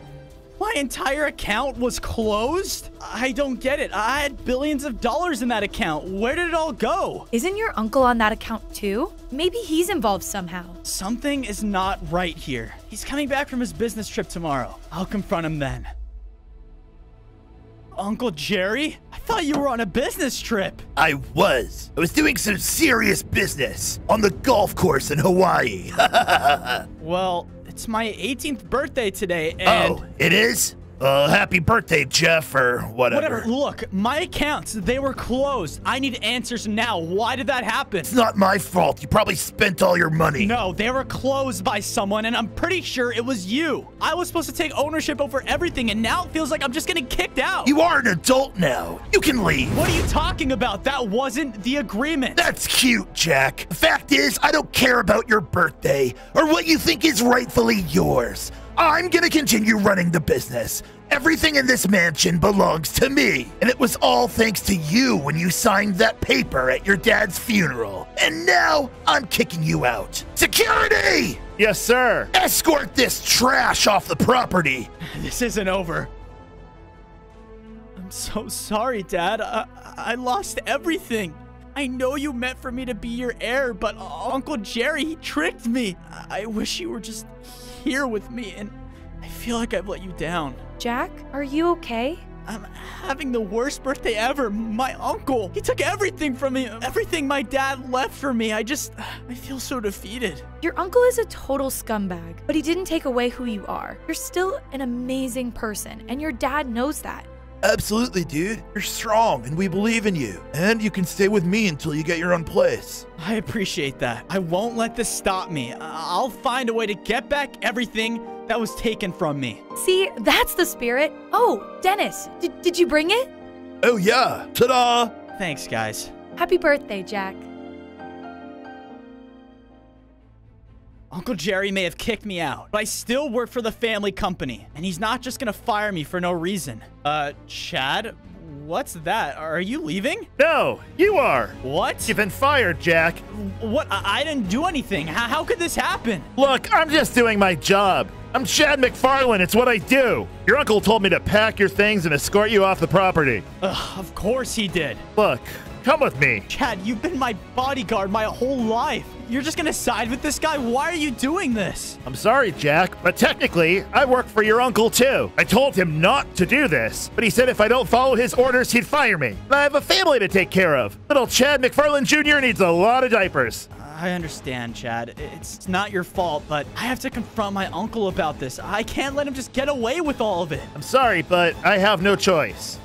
My entire account was closed? I don't get it. I had billions of dollars in that account. Where did it all go? Isn't your uncle on that account too? Maybe he's involved somehow. Something is not right here. He's coming back from his business trip tomorrow. I'll confront him then. Uncle Jerry? I thought you were on a business trip. I was. I was doing some serious business on the golf course in Hawaii. Well, it's my 18th birthday today, and. oh, it is? Uh, happy birthday, Jeff, or whatever. Whatever. Look, my accounts, they were closed. I need answers now. Why did that happen? It's not my fault. You probably spent all your money. No, they were closed by someone, and I'm pretty sure it was you. I was supposed to take ownership over everything, and now it feels like I'm just getting kicked out. You are an adult now. You can leave. What are you talking about? That wasn't the agreement. That's cute, Jack. The fact is, I don't care about your birthday or what you think is rightfully yours. I'm gonna continue running the business. Everything in this mansion belongs to me. And it was all thanks to you when you signed that paper at your dad's funeral. And now I'm kicking you out. Security! Yes, sir. Escort this trash off the property. This isn't over. I'm so sorry, Dad. I, I lost everything. I know you meant for me to be your heir, but Uncle Jerry, he tricked me. I wish you were just here with me, and I feel like I've let you down. Jack, are you okay? I'm having the worst birthday ever. My uncle, he took everything from me, everything my dad left for me. I just, I feel so defeated. Your uncle is a total scumbag, but he didn't take away who you are. You're still an amazing person, and your dad knows that. Absolutely, dude. You're strong, and we believe in you. And you can stay with me until you get your own place. I appreciate that. I won't let this stop me. I- I'll find a way to get back everything that was taken from me. See, that's the spirit. Oh, Dennis, did, did you bring it? Oh, yeah. Ta da! Thanks, guys. Happy birthday, Jack. Uncle Jerry may have kicked me out, but I still work for the family company, and he's not just gonna fire me for no reason. Uh, Chad? What's that? Are you leaving? No, you are. What? You've been fired, Jack. What? I, I didn't do anything. How, how could this happen? Look, I'm just doing my job. I'm Chad McFarland. It's what I do. Your uncle told me to pack your things and escort you off the property. Ugh, of course he did. Look, come with me. Chad, you've been my bodyguard my whole life. You're just gonna side with this guy? Why are you doing this? I'm sorry, Jack, but technically, I work for your uncle too. I told him not to do this, but he said if I don't follow his orders, he'd fire me. And I have a family to take care of. Little Chad McFarland Jr. needs a lot of diapers. I understand, Chad. It's not your fault, but I have to confront my uncle about this. I can't let him just get away with all of it. I'm sorry, but I have no choice.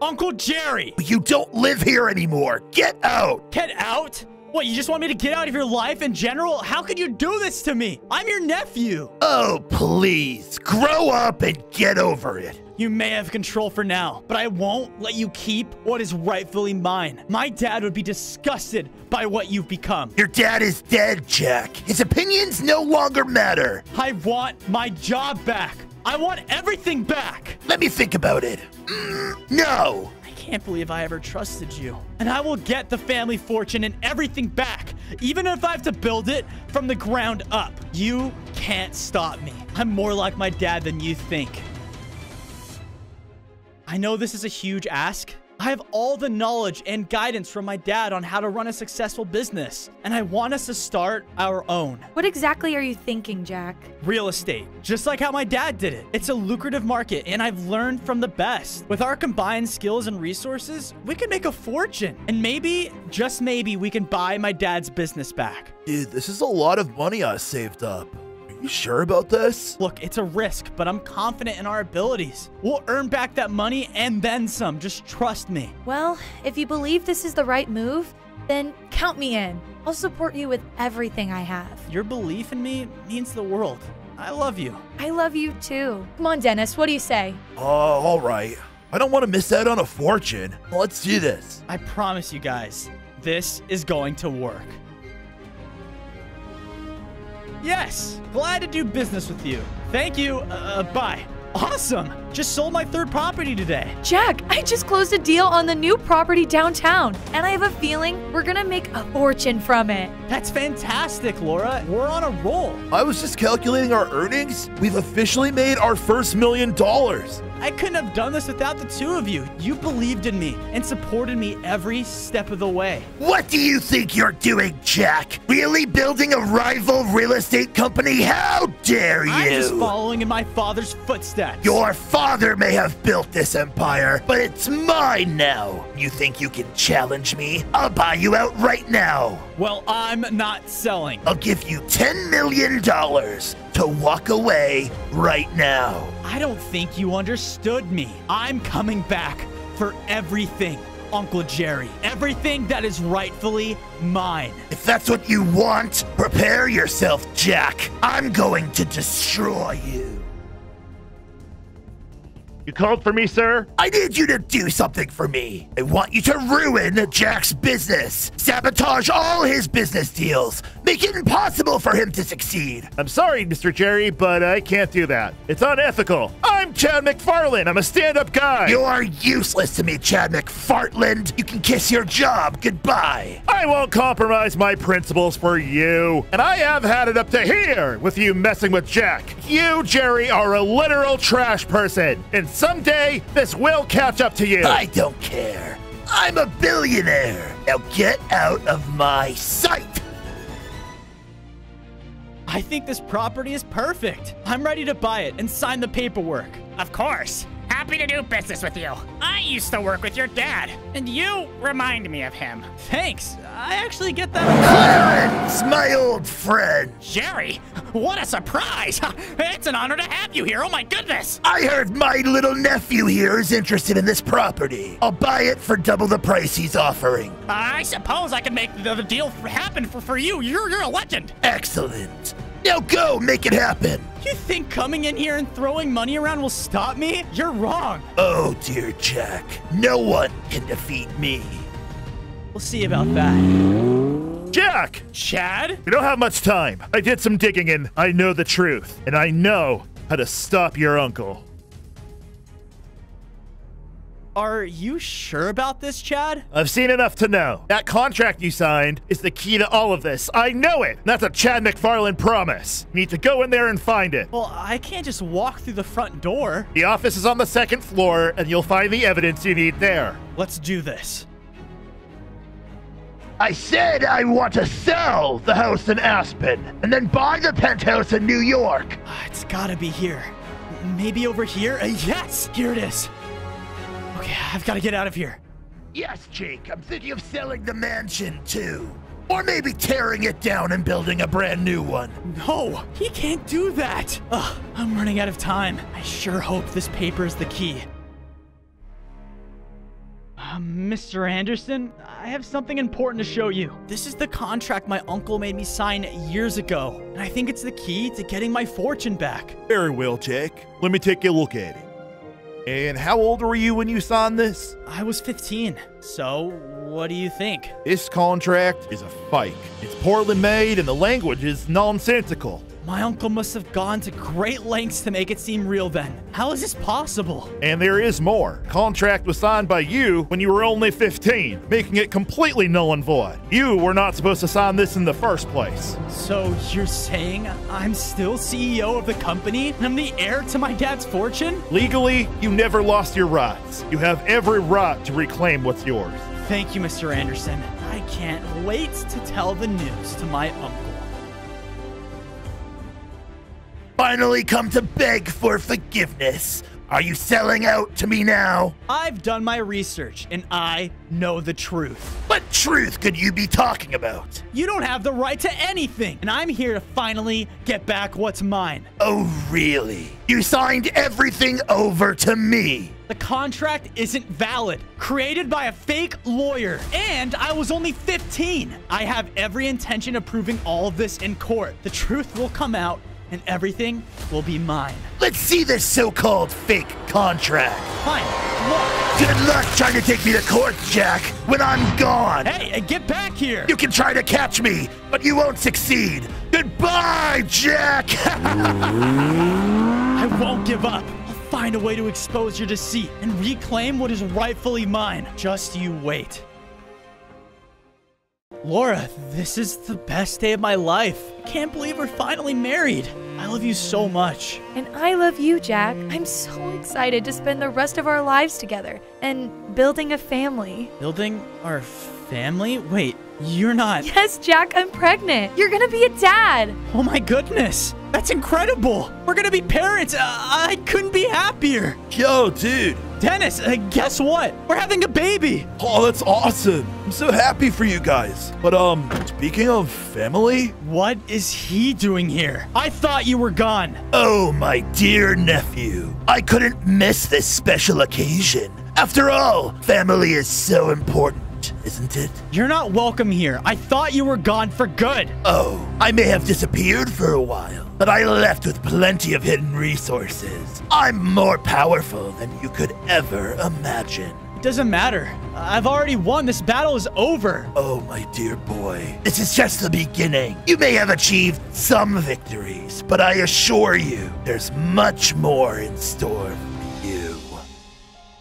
Uncle Jerry! You don't live here anymore. Get out. Get out? What, you just want me to get out of your life in general? How could you do this to me? I'm your nephew. Oh, please. Grow up and get over it. You may have control for now, but I won't let you keep what is rightfully mine. My dad would be disgusted by what you've become. Your dad is dead, Jack. His opinions no longer matter. I want my job back. I want everything back. Let me think about it. Mm, no. I can't believe I ever trusted you. And I will get the family fortune and everything back, even if I have to build it from the ground up. You can't stop me. I'm more like my dad than you think. I know this is a huge ask. I have all the knowledge and guidance from my dad on how to run a successful business, and I want us to start our own. What exactly are you thinking, Jack? Real estate, just like how my dad did it. It's a lucrative market, and I've learned from the best. With our combined skills and resources, we can make a fortune. And maybe, just maybe, we can buy my dad's business back. Dude, this is a lot of money I saved up. Are you sure about this? Look, it's a risk, but I'm confident in our abilities. We'll earn back that money and then some. Just trust me. Well, if you believe this is the right move, then count me in. I'll support you with everything I have. Your belief in me means the world. I love you. I love you too. Come on, Dennis, what do you say? Oh, all right. I don't want to miss out on a fortune. Let's do this. I promise you guys, this is going to work. Yes, glad to do business with you. Thank you. Uh, bye. Awesome. Just sold my third property today. Jack, I just closed a deal on the new property downtown, and I have a feeling we're gonna make a fortune from it. That's fantastic, Laura. We're on a roll. I was just calculating our earnings. We've officially made our first million dollars. I couldn't have done this without the two of you. You believed in me and supported me every step of the way. What do you think you're doing, Jack? Really building a rival real estate company? How dare you? I'm just following in my father's footsteps. Your father may have built this empire, but it's mine now. You think you can challenge me? I'll buy you out right now. Well, I'm not selling. I'll give you $10 million to walk away right now. I don't think you understood me. I'm coming back for everything, Uncle Jerry. Everything that is rightfully mine. If that's what you want, prepare yourself, Jack. I'm going to destroy you. You called for me, sir? I need you to do something for me. I want you to ruin Jack's business, sabotage all his business deals, make it impossible for him to succeed. I'm sorry, Mr. Jerry, but I can't do that. It's unethical. I'm Chad McFarland. I'm a stand up guy. You are useless to me, Chad McFartland. You can kiss your job. Goodbye. I won't compromise my principles for you. And I have had it up to here with you messing with Jack. You, Jerry, are a literal trash person. And someday, this will catch up to you. I don't care. I'm a billionaire. Now get out of my sight. I think this property is perfect. I'm ready to buy it and sign the paperwork. Of course. Happy to do business with you. I used to work with your dad, and you remind me of him. Thanks. I actually get that. Clarence, my old friend. Jerry, what a surprise! It's an honor to have you here. Oh my goodness! I heard my little nephew here is interested in this property. I'll buy it for double the price he's offering. I suppose I can make the, the deal happen for, for you. You're, you're a legend. Excellent. Now go, make it happen. You think coming in here and throwing money around will stop me? You're wrong. Oh, dear Jack. No one can defeat me. We'll see about that. Jack! Chad? We don't have much time. I did some digging and I know the truth. And I know how to stop your uncle. Are you sure about this, Chad? I've seen enough to know. That contract you signed is the key to all of this. I know it. That's a Chad McFarland promise. You need to go in there and find it. Well, I can't just walk through the front door. The office is on the second floor, and you'll find the evidence you need there. Let's do this. I said I want to sell the house in Aspen and then buy the penthouse in New York. Uh, it's gotta be here. Maybe over here? Uh, yes! Here it is. Okay, I've gotta get out of here. Yes, Jake, I'm thinking of selling the mansion too. Or maybe tearing it down and building a brand new one. No, he can't do that. Ugh, I'm running out of time. I sure hope this paper is the key. Uh, Mr. Anderson, I have something important to show you. This is the contract my uncle made me sign years ago, and I think it's the key to getting my fortune back. Very well, Jack. Let me take a look at it. And how old were you when you signed this? I was 15. So, what do you think? This contract is a fake. It's poorly made and the language is nonsensical. My uncle must have gone to great lengths to make it seem real then. How is this possible? And there is more. Contract was signed by you when you were only 15, making it completely null and void. You were not supposed to sign this in the first place. So, you're saying I'm still CEO of the company and I'm the heir to my dad's fortune? Legally, you never lost your rights. You have every right to reclaim what's yours. Thank you, Mr. Anderson. I can't wait to tell the news to my uncle. Finally come to beg for forgiveness. Are you selling out to me now? I've done my research and I know the truth. What truth could you be talking about? You don't have the right to anything, and I'm here to finally get back what's mine. Oh, really? You signed everything over to me. The contract isn't valid, created by a fake lawyer, and I was only 15. I have every intention of proving all of this in court. The truth will come out, and everything will be mine. Let's see this so-called fake contract. Fine, look. Good luck trying to take me to court, Jack, when I'm gone. Hey, get back here. You can try to catch me, but you won't succeed. Goodbye, Jack. I won't give up. I'll find a way to expose your deceit and reclaim what is rightfully mine. Just you wait. Laura, this is the best day of my life. I can't believe we're finally married. I love you so much. And I love you, Jack. I'm so excited to spend the rest of our lives together and building a family. Building our family? Wait, you're not. Yes, Jack, I'm pregnant. You're gonna be a dad. Oh my goodness. That's incredible. We're gonna be parents. Uh, I couldn't be happier. Yo, dude. Dennis, uh, guess what? We're having a baby. Oh, that's awesome. I'm so happy for you guys. But, um, speaking of family, What is he doing here? I thought you were gone. Oh, my dear nephew. I couldn't miss this special occasion. After all, family is so important, isn't it? You're not welcome here. I thought you were gone for good. Oh, I may have disappeared for a while, but I left with plenty of hidden resources. I'm more powerful than you could ever imagine. It doesn't matter. I've already won. This battle is over. Oh, my dear boy. This is just the beginning. You may have achieved some victories, but I assure you, there's much more in store for you.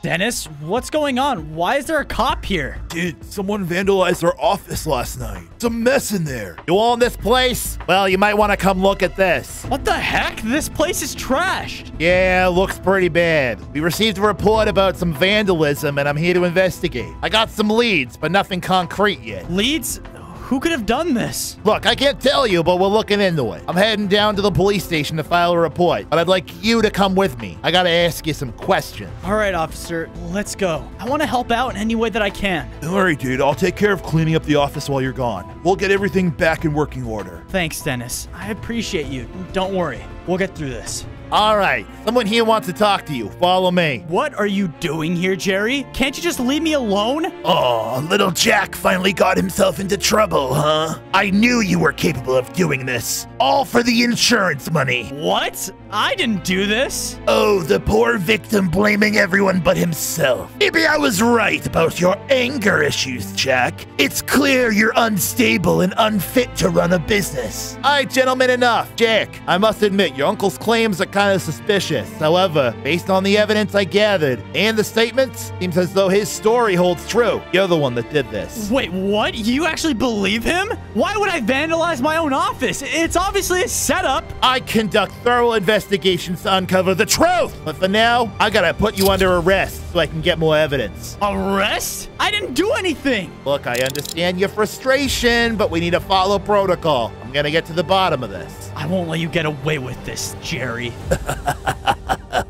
Dennis, what's going on? Why is there a cop here? dude, someone vandalized our office last night. It's a mess in there. You own this place? Well, you might want to come look at this. What the heck? This place is trashed. Yeah, looks pretty bad. We received a report about some vandalism, and I'm here to investigate. I got some leads, but nothing concrete yet. Leads? Who could have done this? Look, I can't tell you, but we're looking into it. I'm heading down to the police station to file a report, but I'd like you to come with me. I gotta ask you some questions. All right, officer, let's go. I want to help out in any way that I can. Don't worry, dude. I'll take care of cleaning up the office while you're gone. We'll get everything back in working order. Thanks, Dennis. I appreciate you. Don't worry. We'll get through this. All right, someone here wants to talk to you. Follow me. What are you doing here, Jerry? Can't you just leave me alone? Oh, little Jack finally got himself into trouble, huh? I knew you were capable of doing this. All for the insurance money. What? I didn't do this. Oh, the poor victim blaming everyone but himself. Maybe I was right about your anger issues, Jack. It's clear you're unstable and unfit to run a business. All right, gentlemen, enough. Jack, I must admit, your uncle's claims are kind of suspicious. However, based on the evidence I gathered and the statements, seems as though his story holds true. You're the one that did this. Wait, what? You actually believe him? Why would I vandalize my own office? It's obviously a setup. I conduct thorough investigations to uncover the truth. But for now, I gotta put you under arrest so I can get more evidence. Arrest? I didn't do anything. Look, I understand your frustration, but we need to follow protocol. I'm gonna get to the bottom of this. I won't let you get away with this, Jerry.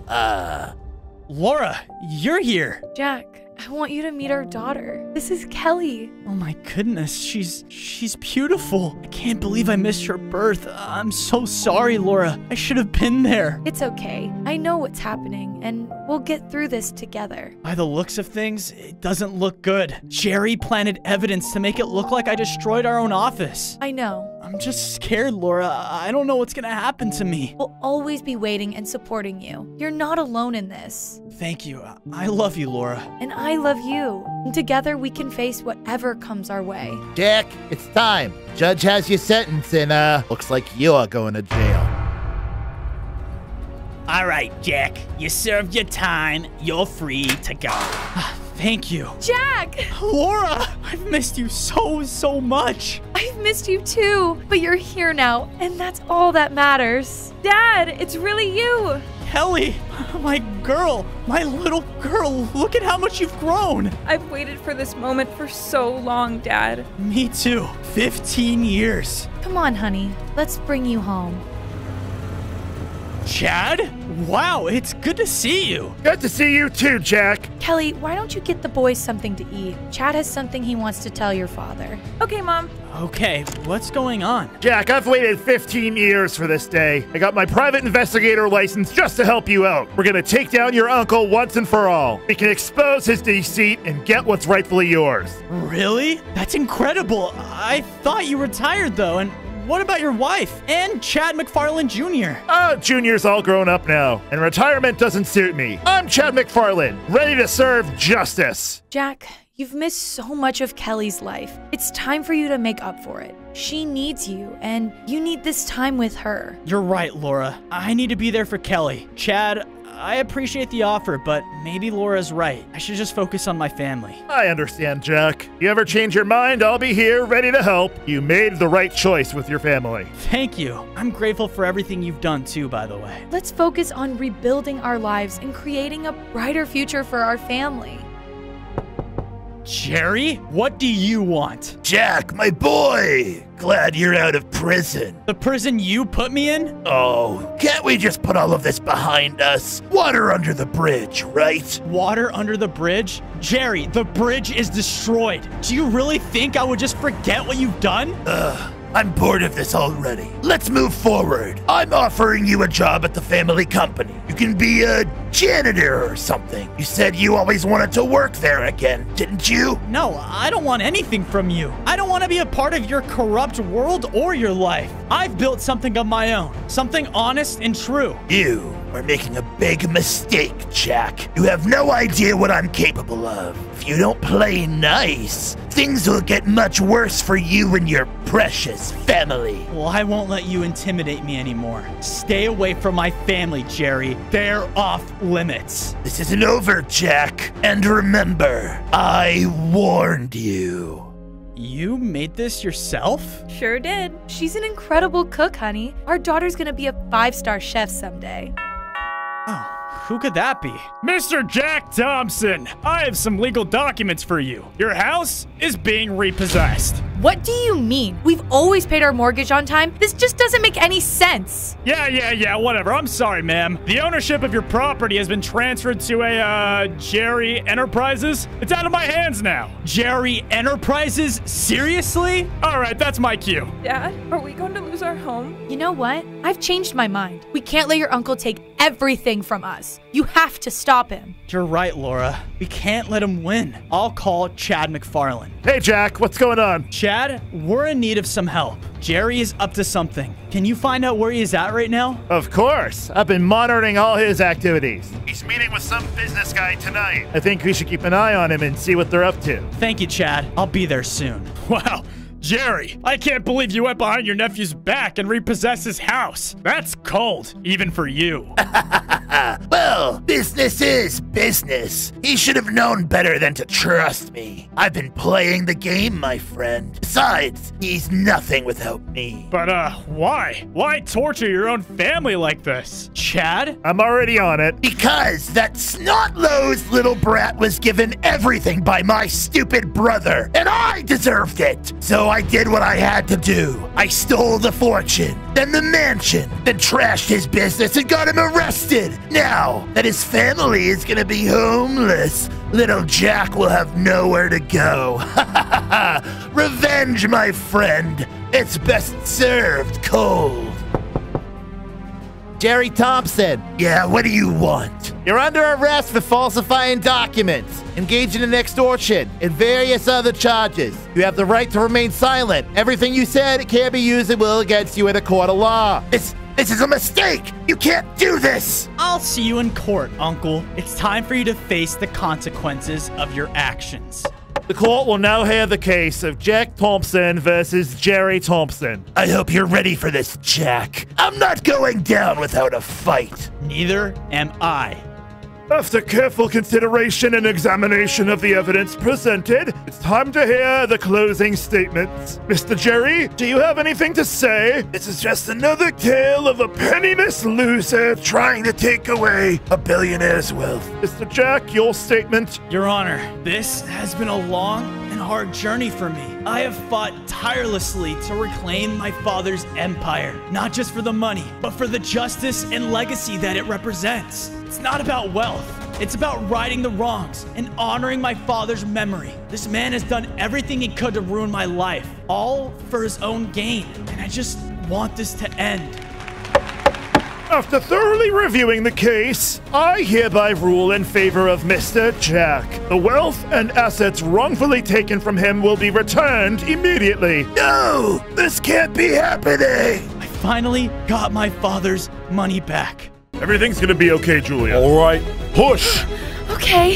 Laura, you're here. Jack, I want you to meet our daughter. This is Kelly. Oh my goodness, she's she's beautiful. I can't believe I missed her birth. I'm so sorry, Laura. I should have been there. It's okay. I know what's happening, and we'll get through this together. By the looks of things, it doesn't look good. Jerry planted evidence to make it look like I destroyed our own office. I know. I'm just scared, Laura. I don't know what's gonna happen to me. We'll always be waiting and supporting you. You're not alone in this. Thank you. I love you, Laura. And I love you. And together we can face whatever comes our way. Jack, it's time. Judge has your sentence, and uh, looks like you're going to jail. All right, Jack. You served your time. You're free to go. Thank you. Jack! Laura, I've missed you so, so much. I've missed you too, but you're here now, and that's all that matters. Dad, it's really you! Kelly, my girl, my little girl, look at how much you've grown. I've waited for this moment for so long, Dad. Me too. 15 years. Come on, honey. Let's bring you home. Chad? Wow, it's good to see you. Good to see you too, Jack. Kelly, why don't you get the boys something to eat? Chad has something he wants to tell your father. Okay, Mom. Okay, what's going on? Jack, I've waited 15 years for this day. I got my private investigator license just to help you out. We're gonna take down your uncle once and for all. We can expose his deceit and get what's rightfully yours. Really? That's incredible. I thought you retired though, and what about your wife and Chad McFarland Jr.? Uh, Junior's all grown up now, and retirement doesn't suit me. I'm Chad McFarland, ready to serve justice. Jack, you've missed so much of Kelly's life. It's time for you to make up for it. She needs you, and you need this time with her. You're right, Laura. I need to be there for Kelly. Chad, I appreciate the offer, but maybe Laura's right. I should just focus on my family. I understand, Jack. You ever change your mind, I'll be here, ready to help. You made the right choice with your family. Thank you. I'm grateful for everything you've done too, by the way. Let's focus on rebuilding our lives and creating a brighter future for our family. Jerry, what do you want? Jack, my boy! Glad you're out of prison. The prison you put me in? Oh, can't we just put all of this behind us? Water under the bridge, right? Water under the bridge? Jerry, the bridge is destroyed. Do you really think I would just forget what you've done? Ugh. I'm bored of this already. Let's move forward. I'm offering you a job at the family company. You can be a janitor or something. You said you always wanted to work there again, didn't you? No, I don't want anything from you. I don't want to be a part of your corrupt world or your life. I've built something of my own, something honest and true. You are making a big mistake, Jack. You have no idea what I'm capable of. If you don't play nice, things will get much worse for you and your precious family. Well, I won't let you intimidate me anymore. Stay away from my family, Jerry. They're off limits. This isn't over, Jack. And remember, I warned you. You made this yourself? Sure did. She's an incredible cook, honey. Our daughter's gonna be a five star chef someday. Oh. Who could that be? Mr. Jack Thompson, I have some legal documents for you. Your house is being repossessed. What do you mean? We've always paid our mortgage on time. This just doesn't make any sense. Yeah, yeah, yeah, whatever. I'm sorry, ma'am. The ownership of your property has been transferred to a, uh, Jerry Enterprises. It's out of my hands now. Jerry Enterprises? Seriously? All right, that's my cue. Dad, are we going to lose our home? You know what? I've changed my mind. We can't let your uncle take everything from us. You have to stop him. You're right, Laura. We can't let him win. I'll call Chad McFarland. Hey, Jack, what's going on? Chad, we're in need of some help. Jerry is up to something. Can you find out where he is at right now? Of course. I've been monitoring all his activities. He's meeting with some business guy tonight. I think we should keep an eye on him and see what they're up to. Thank you, Chad. I'll be there soon. Wow. Jerry, I can't believe you went behind your nephew's back and repossessed his house. That's cold, even for you. well, business is business. He should have known better than to trust me. I've been playing the game, my friend. Besides, he's nothing without me. But, uh, why? Why torture your own family like this? Chad? I'm already on it. Because that snot-nosed little brat was given everything by my stupid brother, and I deserved it. So I did what I had to do. I stole the fortune, then the mansion, then trashed his business and got him arrested. Now that his family is gonna be homeless, little Jack will have nowhere to go. Revenge, my friend. It's best served cold. Jerry Thompson. Yeah, what do you want? You're under arrest for falsifying documents, engaging in extortion, and various other charges. You have the right to remain silent. Everything you said can be used and will against you in a court of law. This this is a mistake. You can't do this. I'll see you in court, Uncle. It's time for you to face the consequences of your actions. The court will now hear the case of Jack Thompson versus Jerry Thompson. I hope you're ready for this, Jack. I'm not going down without a fight. Neither am I. After careful consideration and examination of the evidence presented, it's time to hear the closing statements. Mr. Jerry, do you have anything to say? This is just another tale of a penniless loser trying to take away a billionaire's wealth. Mr. Jack, your statement. Your Honor, this has been a long hard journey for me. I have fought tirelessly to reclaim my father's empire, not just for the money, but for the justice and legacy that it represents. It's not about wealth. It's about righting the wrongs and honoring my father's memory. This man has done everything he could to ruin my life, all for his own gain. And I just want this to end. After thoroughly reviewing the case, I hereby rule in favor of Mr. Jack. The wealth and assets wrongfully taken from him will be returned immediately. No, this can't be happening. I finally got my father's money back. Everything's gonna be okay, Julia. All right, push. Okay.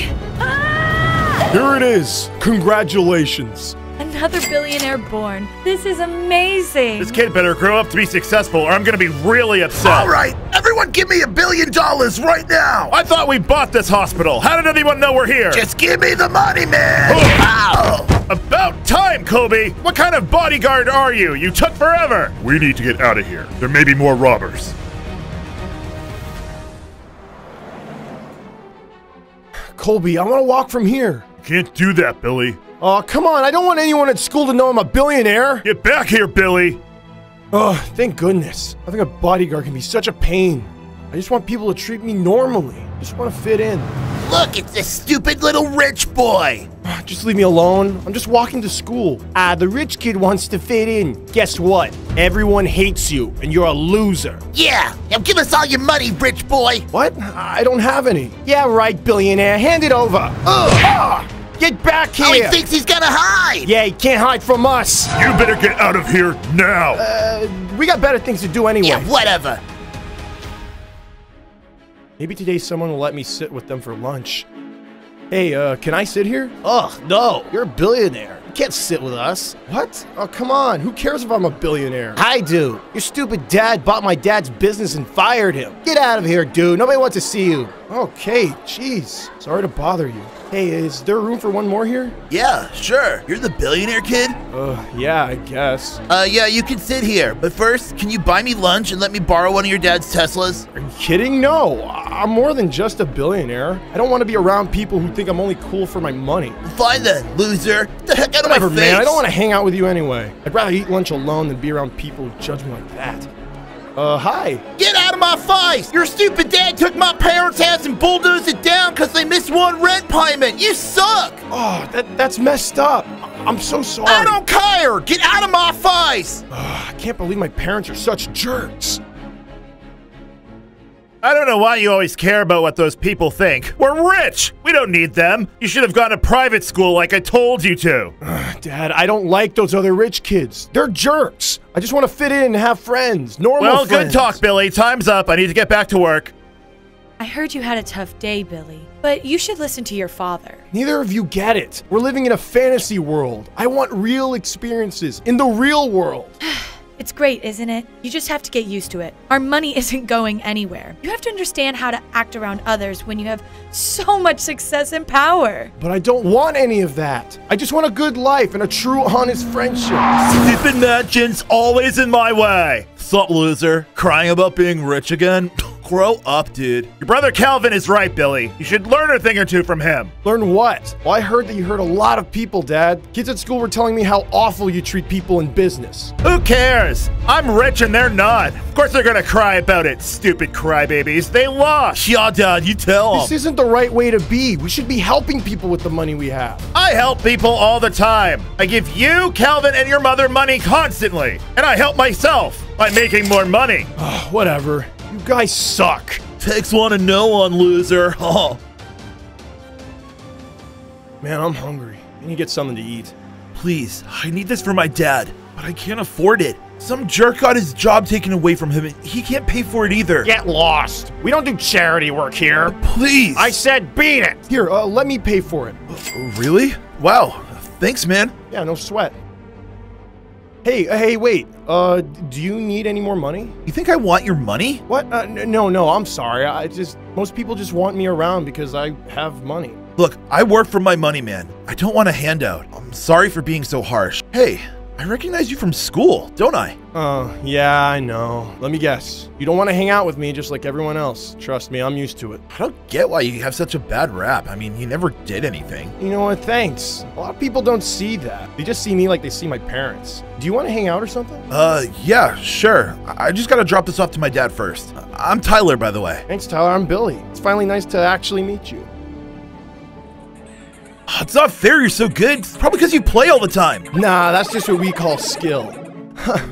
Here it is. Congratulations. Another billionaire born. This is amazing. This kid better grow up to be successful, or I'm gonna be really upset. All right, everyone give me a billion dollars right now. I thought we bought this hospital. How did anyone know we're here? Just give me the money, man. Oh. About time, Kobe! What kind of bodyguard are you? You took forever! We need to get out of here. There may be more robbers. Colby, I want to walk from here. Can't do that, Billy. Oh, come on. I don't want anyone at school to know I'm a billionaire. Get back here, Billy! Oh, thank goodness. I think a bodyguard can be such a pain. I just want people to treat me normally. I just want to fit in. Look, it's this stupid little rich boy. Just leave me alone. I'm just walking to school. Ah, the rich kid wants to fit in. Guess what? Everyone hates you, and you're a loser. Yeah, now give us all your money, rich boy. What? I don't have any. Yeah, right, billionaire. Hand it over. Ugh. Ah, get back here. Oh, he thinks he's gonna hide. Yeah, he can't hide from us. You better get out of here now. Uh, we got better things to do anyway. Yeah, whatever. Maybe today someone will let me sit with them for lunch. Hey, uh, can I sit here? Ugh, no. You're a billionaire. You can't sit with us. What? Oh, come on. Who cares if I'm a billionaire? I do. Your stupid dad bought my dad's business and fired him. Get out of here, dude. Nobody wants to see you. Okay, jeez. Sorry to bother you. Hey, is there room for one more here? Yeah, sure. You're the billionaire kid? Uh, yeah, I guess. Uh, yeah, you can sit here. But first, can you buy me lunch and let me borrow one of your dad's Teslas? Are you kidding? No. I'm more than just a billionaire. I don't want to be around people who think I'm only cool for my money. Fine then, loser. Get the heck out Whatever, of my face. man. I don't want to hang out with you anyway. I'd rather eat lunch alone than be around people who judge me like that. Uh, hi. Get out of my face! Your stupid dad took my parents' house and bulldozed it down because they missed one rent payment. You suck! Oh, that that's messed up. I'm so sorry. I don't care! Get out of my face! Ugh, I can't believe my parents are such jerks. I don't know why you always care about what those people think. We're rich! We don't need them. You should have gone to private school like I told you to. Dad, I don't like those other rich kids. They're jerks. I just want to fit in and have friends. Normal Well, friends. good talk, Billy. Time's up. I need to get back to work. I heard you had a tough day, Billy, but you should listen to your father. Neither of you get it. We're living in a fantasy world. I want real experiences in the real world. It's great, isn't it? You just have to get used to it. Our money isn't going anywhere. You have to understand how to act around others when you have so much success and power. But I don't want any of that. I just want a good life and a true, honest friendship. Stupid mansion's always in my way. Sup, loser? Crying about being rich again? Grow up, dude. Your brother Calvin is right, Billy. You should learn a thing or two from him. Learn what? Well, I heard that you hurt a lot of people, Dad. Kids at school were telling me how awful you treat people in business. Who cares? I'm rich and they're not. Of course they're gonna cry about it, stupid crybabies. They lost. Yeah, Dad, you tell them. This isn't the right way to be. We should be helping people with the money we have. I help people all the time. I give you, Calvin, and your mother money constantly. And I help myself by making more money. Oh, Whatever. You guys suck. Takes one to know one, loser. Oh. Man, I'm hungry. I need to get something to eat. Please, I need this for my dad, but I can't afford it. Some jerk got his job taken away from him, and he can't pay for it either. Get lost. We don't do charity work here. Please. I said beat it. Here, uh, let me pay for it. Oh, really? Wow. Thanks, man. Yeah, no sweat. Hey, uh, hey, wait. Uh, do you need any more money? You think I want your money? What? Uh, n- no, no, I'm sorry. I just, most people just want me around because I have money. Look, I work for my money, man. I don't want a handout. I'm sorry for being so harsh. Hey, I recognize you from school, don't I? Oh, yeah, I know. Let me guess. You don't want to hang out with me just like everyone else. Trust me, I'm used to it. I don't get why you have such a bad rap. I mean, you never did anything. You know what? Thanks. A lot of people don't see that. They just see me like they see my parents. Do you want to hang out or something? Uh, yeah, sure. I I just gotta drop this off to my dad first. I'm Tyler, by the way. Thanks, Tyler. I'm Billy. It's finally nice to actually meet you. It's not fair you're so good. It's probably because you play all the time. Nah, that's just what we call skill.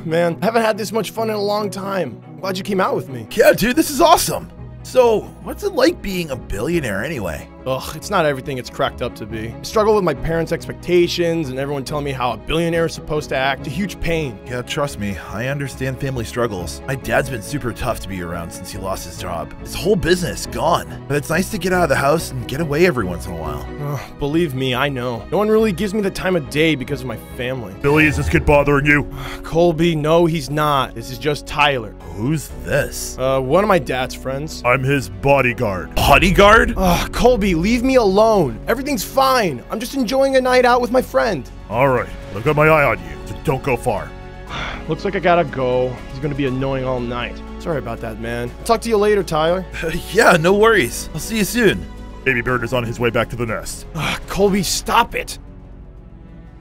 Man, I haven't had this much fun in a long time. I'm glad you came out with me. Yeah, dude, this is awesome. So, what's it like being a billionaire anyway? Ugh, it's not everything it's cracked up to be. I struggle with my parents' expectations and everyone telling me how a billionaire is supposed to act. A huge pain. Yeah, trust me, I understand family struggles. My dad's been super tough to be around since he lost his job. His whole business gone. But it's nice to get out of the house and get away every once in a while. Ugh, believe me, I know. No one really gives me the time of day because of my family. Billy, is this kid bothering you? Colby, no, he's not. This is just Tyler. Who's this? Uh, one of my dad's friends. I'm his bodyguard. Bodyguard? Ugh, Colby, leave me alone. Everything's fine. I'm just enjoying a night out with my friend. All right, I've got my eye on you, so don't go far. Looks like I gotta go. He's gonna be annoying all night. Sorry about that, man. Talk to you later, Tyler. yeah, no worries. I'll see you soon. Baby bird is on his way back to the nest. Ugh, Colby, stop it.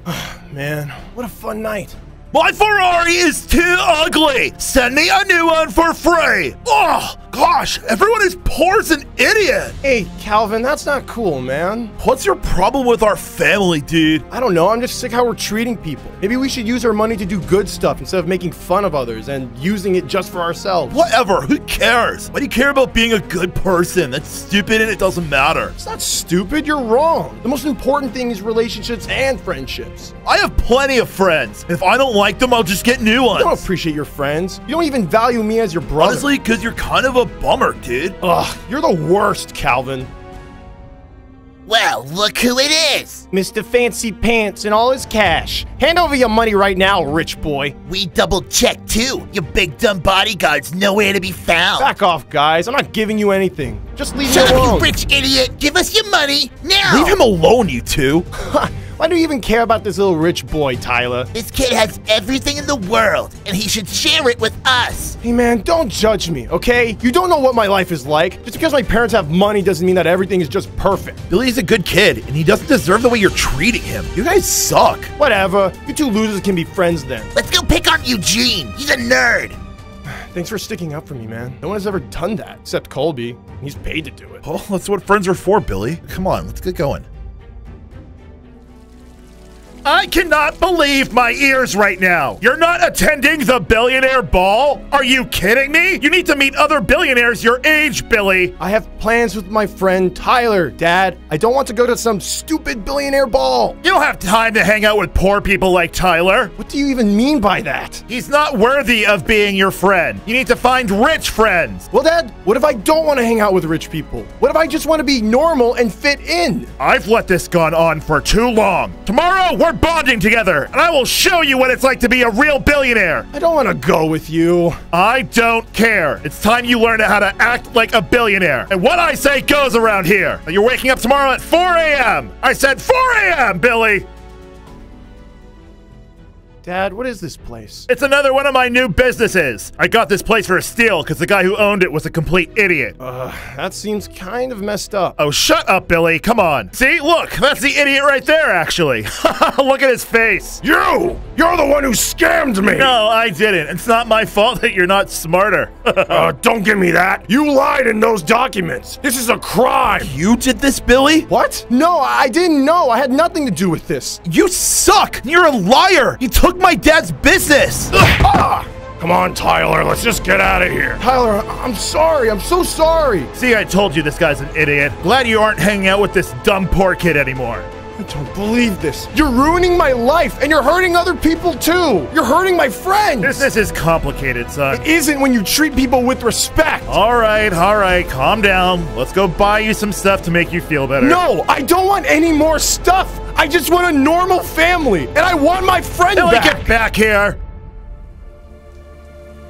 Ah, man, what a fun night. My Ferrari is too ugly! Send me a new one for free! Oh, gosh, everyone is poor as an idiot! Hey, Calvin, that's not cool, man. What's your problem with our family, dude? I don't know, I'm just sick how we're treating people. Maybe we should use our money to do good stuff instead of making fun of others and using it just for ourselves. Whatever, who cares? Why do you care about being a good person? That's stupid and it doesn't matter. It's not stupid, you're wrong. The most important thing is relationships and friendships. I have plenty of friends. If I don't like them, I'll just get new ones. You don't appreciate your friends. You don't even value me as your brother. Honestly, because you're kind of a bummer, dude. Ugh, you're the worst, Calvin. Well, look who it is. Mr. Fancy Pants and all his cash. Hand over your money right now, rich boy. We double checked too. Your big dumb bodyguard's nowhere to be found. Back off, guys. I'm not giving you anything. Just leave Shut me up, you rich idiot. Give us your money now. Leave him alone, you two. Why do you even care about this little rich boy, Tyler? This kid has everything in the world, and he should share it with us. Hey man, don't judge me, okay? You don't know what my life is like. Just because my parents have money doesn't mean that everything is just perfect. Billy's a good kid, and he doesn't deserve the way you're treating him. You guys suck. Whatever. You two losers can be friends then. Let's go pick on Eugene. He's a nerd. Thanks for sticking up for me, man. No one has ever done that, except Colby. He's paid to do it. Oh, that's what friends are for, Billy. Come on, let's get going. I cannot believe my ears right now. You're not attending the billionaire ball? Are you kidding me? You need to meet other billionaires your age, Billy. I have plans with my friend Tyler, Dad. I don't want to go to some stupid billionaire ball. You don't have time to hang out with poor people like Tyler. What do you even mean by that? He's not worthy of being your friend. You need to find rich friends. Well, Dad, what if I don't want to hang out with rich people? What if I just want to be normal and fit in? I've let this gone on for too long. Tomorrow, we're bonding together, and I will show you what it's like to be a real billionaire. I don't want to go with you. I don't care. It's time you learn how to act like a billionaire. And what I say goes around here. You're waking up tomorrow at 4 a.m. I said 4 a.m., Billy. Dad, what is this place? It's another one of my new businesses. I got this place for a steal because the guy who owned it was a complete idiot. Uh, that seems kind of messed up. Oh, shut up, Billy. Come on. See, look, that's the idiot right there, actually. look at his face. You! You're the one who scammed me! No, I didn't. It's not my fault that you're not smarter. uh, don't give me that. You lied in those documents. This is a crime. You did this, Billy? What? No, I didn't know. I had nothing to do with this. You suck! You're a liar! You took my dad's business! Come on, Tyler, let's just get out of here. Tyler, I'm sorry. I'm so sorry. See, I told you this guy's an idiot. Glad you aren't hanging out with this dumb poor kid anymore. I don't believe this. You're ruining my life and you're hurting other people too. You're hurting my friends. This is complicated, son. It isn't when you treat people with respect. All right, all right, calm down. Let's go buy you some stuff to make you feel better. No, I don't want any more stuff. I just want a normal family and I want my friend Billy, back. get back here.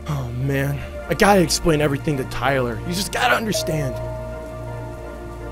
Oh man, I gotta explain everything to Tyler. You just gotta understand.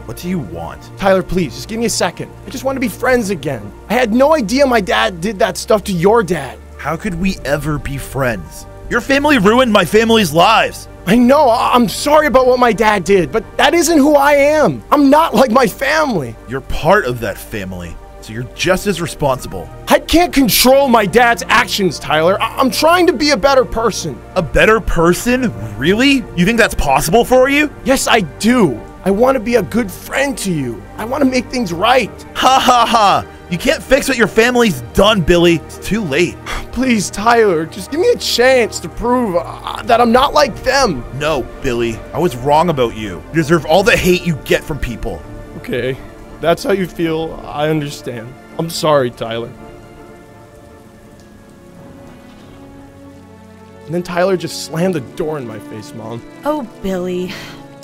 What do you want? Tyler, please, just give me a second. I just want to be friends again. I had no idea my dad did that stuff to your dad. How could we ever be friends? Your family ruined my family's lives. I know, I- I'm sorry about what my dad did, but that isn't who I am. I'm not like my family. You're part of that family, so you're just as responsible. I can't control my dad's actions, Tyler. I- I'm trying to be a better person. A better person? Really? You think that's possible for you? Yes, I do. I want to be a good friend to you. I want to make things right. Ha ha ha! You can't fix what your family's done, Billy. It's too late. Please, Tyler, just give me a chance to prove uh, that I'm not like them. No, Billy. I was wrong about you. You deserve all the hate you get from people. Okay, that's how you feel. I understand. I'm sorry, Tyler. And then Tyler just slammed the door in my face, Mom. Oh, Billy.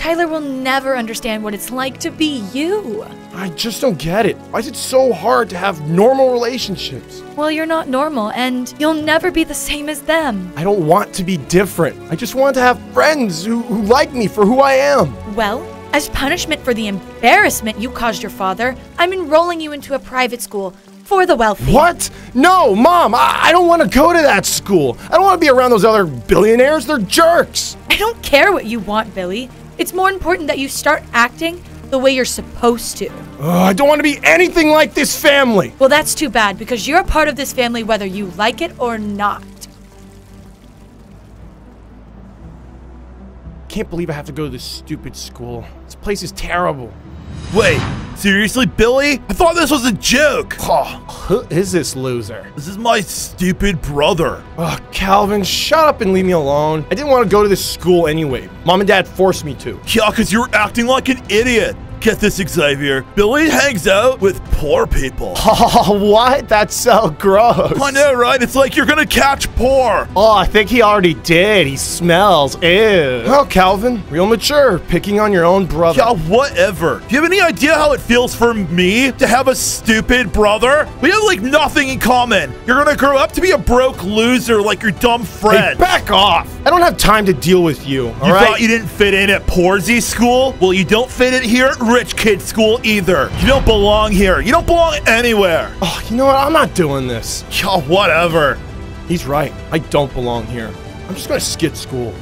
Tyler will never understand what it's like to be you. I just don't get it. Why is it so hard to have normal relationships? Well, you're not normal, and you'll never be the same as them. I don't want to be different. I just want to have friends who, who like me for who I am. Well, as punishment for the embarrassment you caused your father, I'm enrolling you into a private school for the wealthy. What? No, Mom, I, I don't want to go to that school. I don't want to be around those other billionaires. They're jerks. I don't care what you want, Billy. It's more important that you start acting the way you're supposed to. I don't want to be anything like this family. Well, that's too bad because you're a part of this family whether you like it or not. Can't believe I have to go to this stupid school. This place is terrible. Wait, seriously, Billy? I thought this was a joke. Who is this loser? This is my stupid brother. Ugh, Calvin, shut up and leave me alone. I didn't want to go to this school anyway. Mom and Dad forced me to. Yeah, because you're acting like an idiot. Get this, Xavier. Billy hangs out with poor people. Oh, what? That's so gross. I know, right? It's like you're gonna catch poor. Oh, I think he already did. He smells. Ew. Well, Calvin, real mature, picking on your own brother. Yeah, whatever. Do you have any idea how it feels for me to have a stupid brother? We have like nothing in common. You're gonna grow up to be a broke loser like your dumb friend. Hey, back off. I don't have time to deal with you, all you right? thought you didn't fit in at Poorsy school? Well, you don't fit in here at rich kid school either. You don't belong here. You don't belong anywhere. Oh, you know what? I'm not doing this. Yeah, whatever. He's right. I don't belong here. I'm just gonna skip school.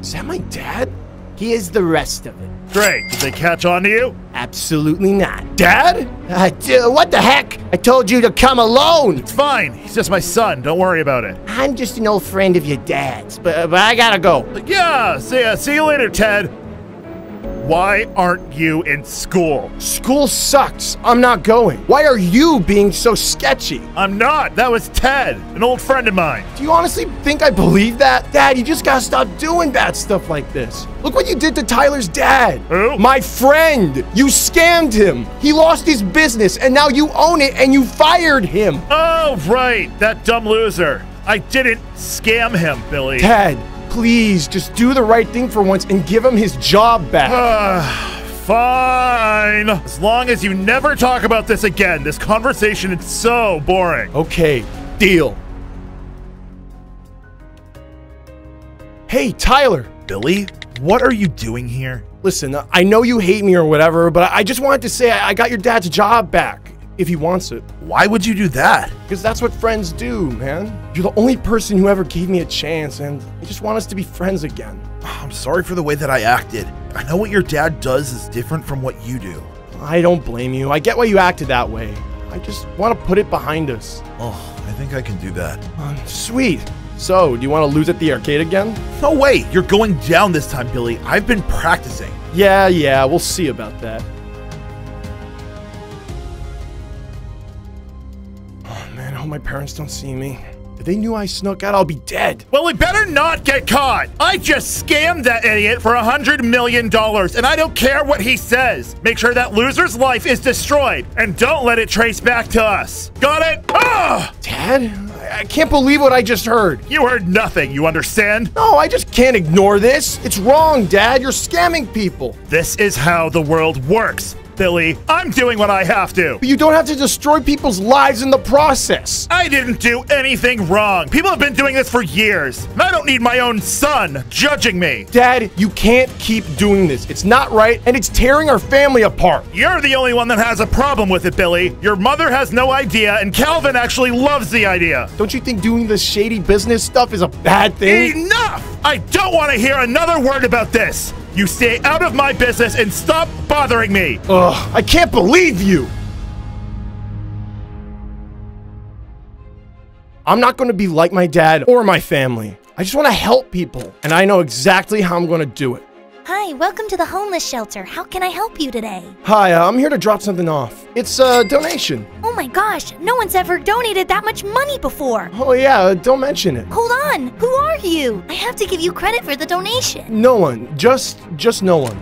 Is that my dad? He is the rest of it. Great. Did they catch on to you? Absolutely not. Dad? Uh, d- what the heck? I told you to come alone. It's fine. He's just my son. Don't worry about it. I'm just an old friend of your dad's, but, but I gotta go. Yeah. See ya. See you later, Ted. Why aren't you in school? School sucks. I'm not going. Why are you being so sketchy? I'm not. That was Ted, an old friend of mine. Do you honestly think I believe that? Dad, you just gotta stop doing bad stuff like this. Look what you did to Tyler's dad. Who? My friend. You scammed him. He lost his business and now you own it and you fired him. Oh, right. That dumb loser. I didn't scam him, Billy. Ted, please just do the right thing for once and give him his job back. Fine. As long as you never talk about this again. This conversation is so boring. okay, deal. Hey, Tyler. Billy, what are you doing here? Listen, I know you hate me or whatever, but I just wanted to say I I got your dad's job back. If he wants it. Why would you do that? Because that's what friends do, man. You're the only person who ever gave me a chance, and I just want us to be friends again. I'm sorry for the way that I acted. I know what your dad does is different from what you do. I don't blame you. I get why you acted that way. I just want to put it behind us. Oh, I think I can do that. Um, sweet. So, do you want to lose at the arcade again? No way, you're going down this time, Billy. I've been practicing. Yeah, yeah, we'll see about that. Hope my parents don't see me. If they knew I snuck out, I'll be dead. Well, we better not get caught. I just scammed that idiot for a hundred million dollars, and I don't care what he says. Make sure that loser's life is destroyed, and don't let it trace back to us. Got it? Ah! Dad? I, I can't believe what I just heard. You heard nothing, you understand? No, I just can't ignore this. It's wrong, Dad. You're scamming people. This is how the world works. Billy, I'm doing what I have to. But you don't have to destroy people's lives in the process. I didn't do anything wrong. People have been doing this for years, and I don't need my own son judging me. Dad, you can't keep doing this. It's not right, and it's tearing our family apart. You're the only one that has a problem with it, Billy. Your mother has no idea, and Calvin actually loves the idea. Don't you think doing this shady business stuff is a bad thing? Enough! I don't want to hear another word about this. You stay out of my business and stop bothering me. Ugh, I can't believe you. I'm not going to be like my dad or my family. I just want to help people, and I know exactly how I'm going to do it. Hi, welcome to the homeless shelter. How can I help you today? Hi, uh, I'm here to drop something off. It's a donation. Oh my gosh, no one's ever donated that much money before. Oh yeah, uh, don't mention it. Hold on, who are you? I have to give you credit for the donation. No one, just just no one.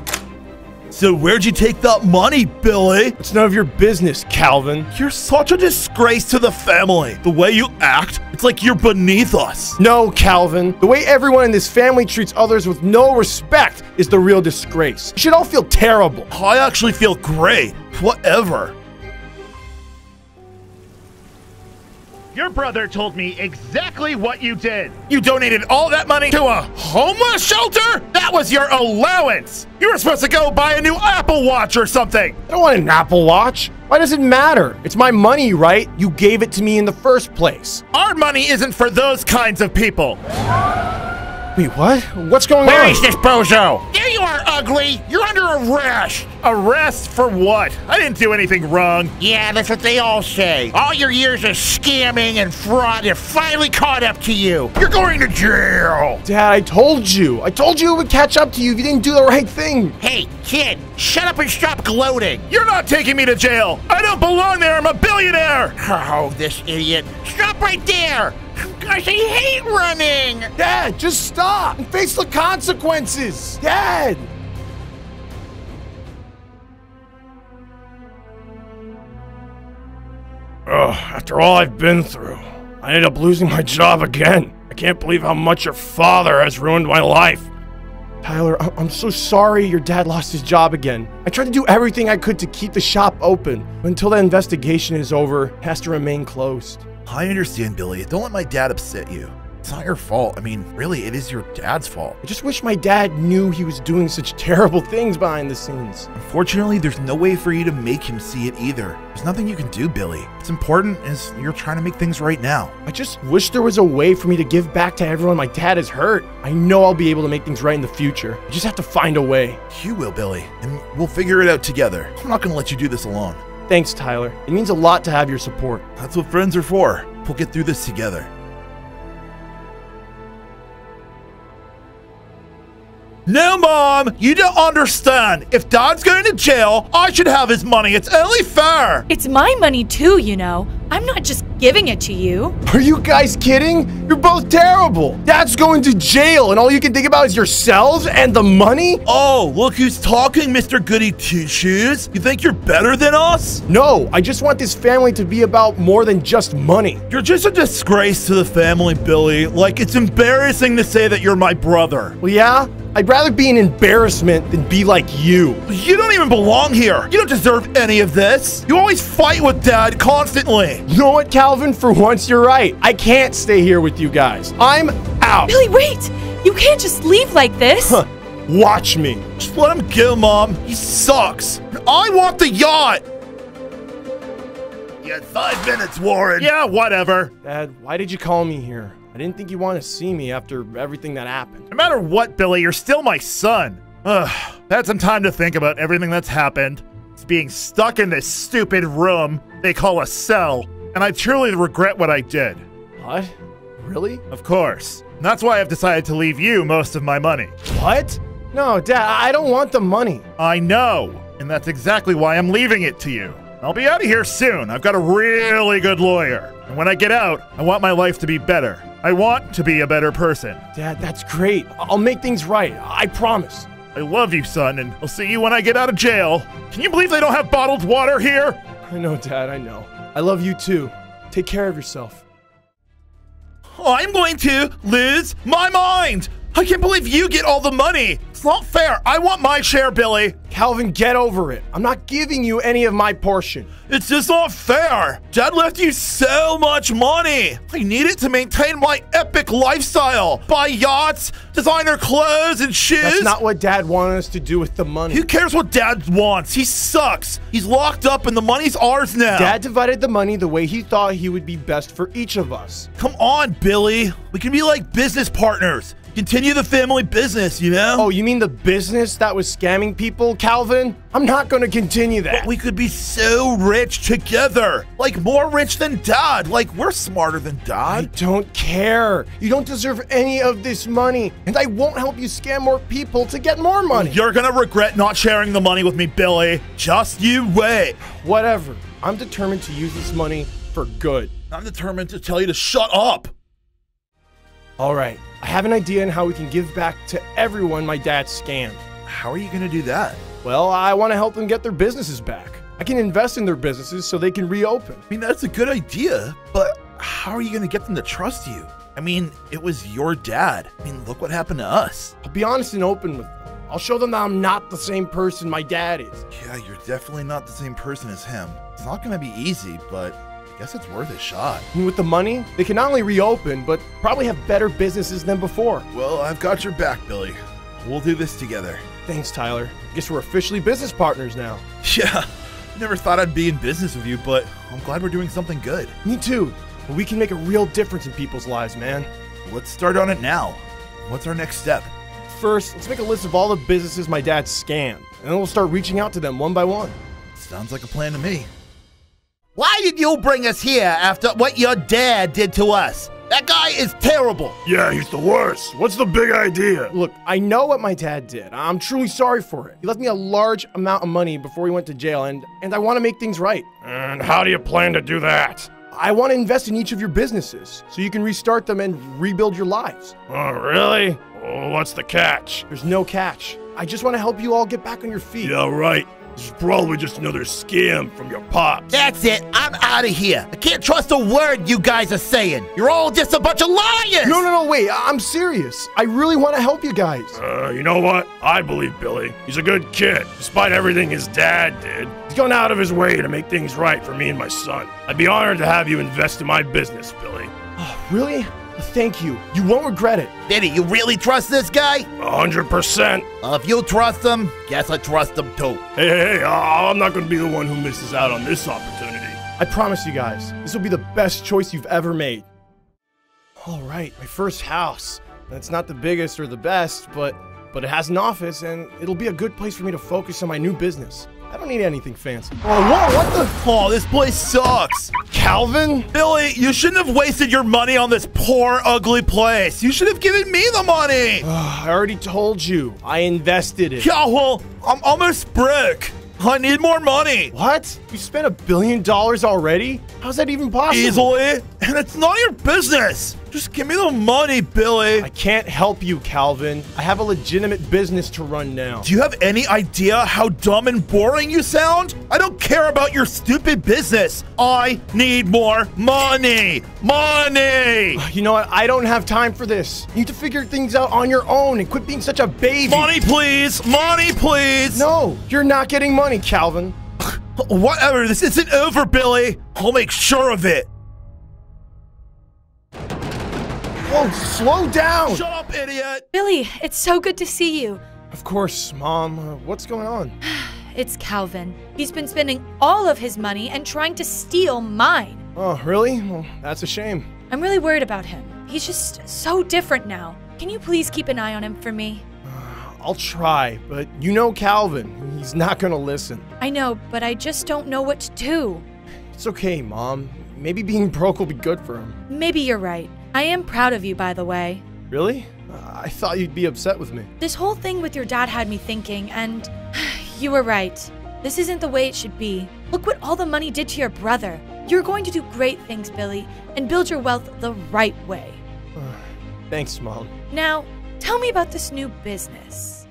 So where'd you take that money, Billy? It's none of your business, Calvin. You're such a disgrace to the family. The way you act, it's like you're beneath us. No, Calvin. The way everyone in this family treats others with no respect is the real disgrace. You should all feel terrible. I actually feel great. Whatever. Your brother told me exactly what you did. You donated all that money to a homeless shelter? That was your allowance. You were supposed to go buy a new Apple Watch or something. I don't want an Apple Watch. Why does it matter? It's my money, right? You gave it to me in the first place. Our money isn't for those kinds of people. Wait, what? What's going Where on? Where is this bozo? There you are, ugly. You're under arrest. Arrest for what? I didn't do anything wrong. Yeah, that's what they all say. All your years of scamming and fraud have finally caught up to you. You're going to jail. Dad, I told you. I told you it would catch up to you if you didn't do the right thing. Hey, kid, shut up and stop gloating. You're not taking me to jail. I don't belong there. I'm a billionaire. Oh, this idiot. Stop right there. Gosh, I hate running. Dad, just stop and face the consequences. Dad. Ugh, after all I've been through, I ended up losing my job again. I can't believe how much your father has ruined my life. Tyler, I- I'm so sorry your dad lost his job again. I tried to do everything I could to keep the shop open, but until the investigation is over, it has to remain closed. I understand, Billy. Don't let my dad upset you. It's not your fault. I mean, really, it is your dad's fault. I just wish my dad knew he was doing such terrible things behind the scenes. Unfortunately, there's no way for you to make him see it either. There's nothing you can do, Billy. What's important is you're trying to make things right now. I just wish there was a way for me to give back to everyone my dad has hurt. I know I'll be able to make things right in the future. I just have to find a way. You will, Billy, and we'll figure it out together. I'm not gonna let you do this alone. Thanks, Tyler. It means a lot to have your support. That's what friends are for. We'll get through this together. No, Mom! You don't understand. If Dad's going to jail, I should have his money. It's only fair. It's my money too, you know. I'm not just giving it to you. Are you guys kidding? You're both terrible. Dad's going to jail, and all you can think about is yourselves and the money? Oh, look who's talking, Mr. Goody Two Shoes. You think you're better than us? No, I just want this family to be about more than just money. You're just a disgrace to the family, Billy. Like, it's embarrassing to say that you're my brother. Well, yeah? I'd rather be an embarrassment than be like you. You don't even belong here. You don't deserve any of this. You always fight with Dad constantly. You know what, Calvin? For once, you're right. I can't stay here with you guys. I'm out. Billy, wait! You can't just leave like this. Huh. Watch me. Just let him go, Mom. He sucks. I want the yacht. You had five minutes, Warren. Yeah, whatever. Dad, why did you call me here? I didn't think you want to see me after everything that happened. No matter what, Billy, you're still my son. Ugh, had some time to think about everything that's happened. It's being stuck in this stupid room they call a cell, and I truly regret what I did. What? Really? Of course. And that's why I've decided to leave you most of my money. What? No, Dad, I don't want the money. I know, and that's exactly why I'm leaving it to you. I'll be out of here soon. I've got a really good lawyer. And when I get out, I want my life to be better. I want to be a better person. Dad, that's great. I'll make things right. I promise. I love you, son, and I'll see you when I get out of jail. Can you believe they don't have bottled water here? I know, Dad, I know. I love you too. Take care of yourself. I'm going to lose my mind. I can't believe you get all the money. It's not fair. I want my share, Billy. Calvin, get over it. I'm not giving you any of my portion. It's just not fair. Dad left you so much money. I need it to maintain my epic lifestyle. Buy yachts, designer clothes, and shoes. That's not what Dad wanted us to do with the money. Who cares what Dad wants? He sucks. He's locked up and the money's ours now. Dad divided the money the way he thought he would be best for each of us. Come on, Billy. We can be like business partners. Continue the family business, you know? Oh, you mean the business that was scamming people, Calvin? I'm not going to continue that. But we could be so rich together. Like more rich than Dad. Like we're smarter than Dad. I don't care. You don't deserve any of this money, and I won't help you scam more people to get more money. You're going to regret not sharing the money with me, Billy. Just you wait. Whatever. I'm determined to use this money for good. I'm determined to tell you to shut up. All right. I have an idea on how we can give back to everyone my dad scammed. How are you going to do that? Well, I want to help them get their businesses back. I can invest in their businesses so they can reopen. I mean, that's a good idea, but how are you going to get them to trust you? I mean, it was your dad. I mean, look what happened to us. I'll be honest and open with them. I'll show them that I'm not the same person my dad is. Yeah, you're definitely not the same person as him. It's not going to be easy, but guess it's worth a shot. And with the money, they can not only reopen, but probably have better businesses than before. Well, I've got your back, Billy. We'll do this together. Thanks, Tyler. Guess we're officially business partners now. Yeah, never thought I'd be in business with you, but I'm glad we're doing something good. Me too. We can make a real difference in people's lives, man. Let's start on it now. What's our next step? First, let's make a list of all the businesses my dad scammed, and then we'll start reaching out to them one by one. Sounds like a plan to me. Why did you bring us here after what your dad did to us? That guy is terrible. Yeah, he's the worst. What's the big idea? Look, I know what my dad did. I'm truly sorry for it. He left me a large amount of money before he went to jail, and, and I want to make things right. And how do you plan to do that? I want to invest in each of your businesses so you can restart them and rebuild your lives. Oh, really? Oh, what's the catch? There's no catch. I just want to help you all get back on your feet. Yeah, right. This is probably just another scam from your pops. That's it. I'm out of here. I can't trust a word you guys are saying. You're all just a bunch of liars. No, no, no, wait. I'm serious. I really want to help you guys. Uh, you know what? I believe Billy. He's a good kid, despite everything his dad did. He's gone out of his way to make things right for me and my son. I'd be honored to have you invest in my business, Billy. Oh, really? Thank you. You won't regret it. Diddy, you really trust this guy? A hundred percent. Uh, if you trust him, guess I trust him too. Hey, hey, hey, I'm not gonna be the one who misses out on this opportunity. I promise you guys, this will be the best choice you've ever made. All right, my first house. It's not the biggest or the best, but but it has an office and it'll be a good place for me to focus on my new business. I don't need anything fancy. Oh, whoa, what the? Oh, this place sucks. Calvin? Billy, you shouldn't have wasted your money on this poor, ugly place. You should have given me the money. I already told you. I invested it. Yeah, well, I'm almost broke. I need more money. What? You spent a billion dollars already? How's that even possible? Easily. And it's not your business. Just give me the money, Billy. I can't help you, Calvin. I have a legitimate business to run now. Do you have any idea how dumb and boring you sound? I don't care about your stupid business. I need more money. Money. You know what? I don't have time for this. You need to figure things out on your own and quit being such a baby. Money, please. Money, please. No, you're not getting money, Calvin. Whatever. This isn't over, Billy. I'll make sure of it. Whoa, slow down! Shut up, idiot! Billy, it's so good to see you. Of course, Mom. Uh, what's going on? It's Calvin. He's been spending all of his money and trying to steal mine. Oh, really? Well, that's a shame. I'm really worried about him. He's just so different now. Can you please keep an eye on him for me? I'll try, but you know Calvin. He's not gonna listen. I know, but I just don't know what to do. It's okay, Mom. Maybe being broke will be good for him. Maybe you're right. I am proud of you, by the way. Really? I thought you'd be upset with me. This whole thing with your dad had me thinking, and you were right. This isn't the way it should be. Look what all the money did to your brother. You're going to do great things, Billy, and build your wealth the right way. Thanks, Mom. Now, tell me about this new business.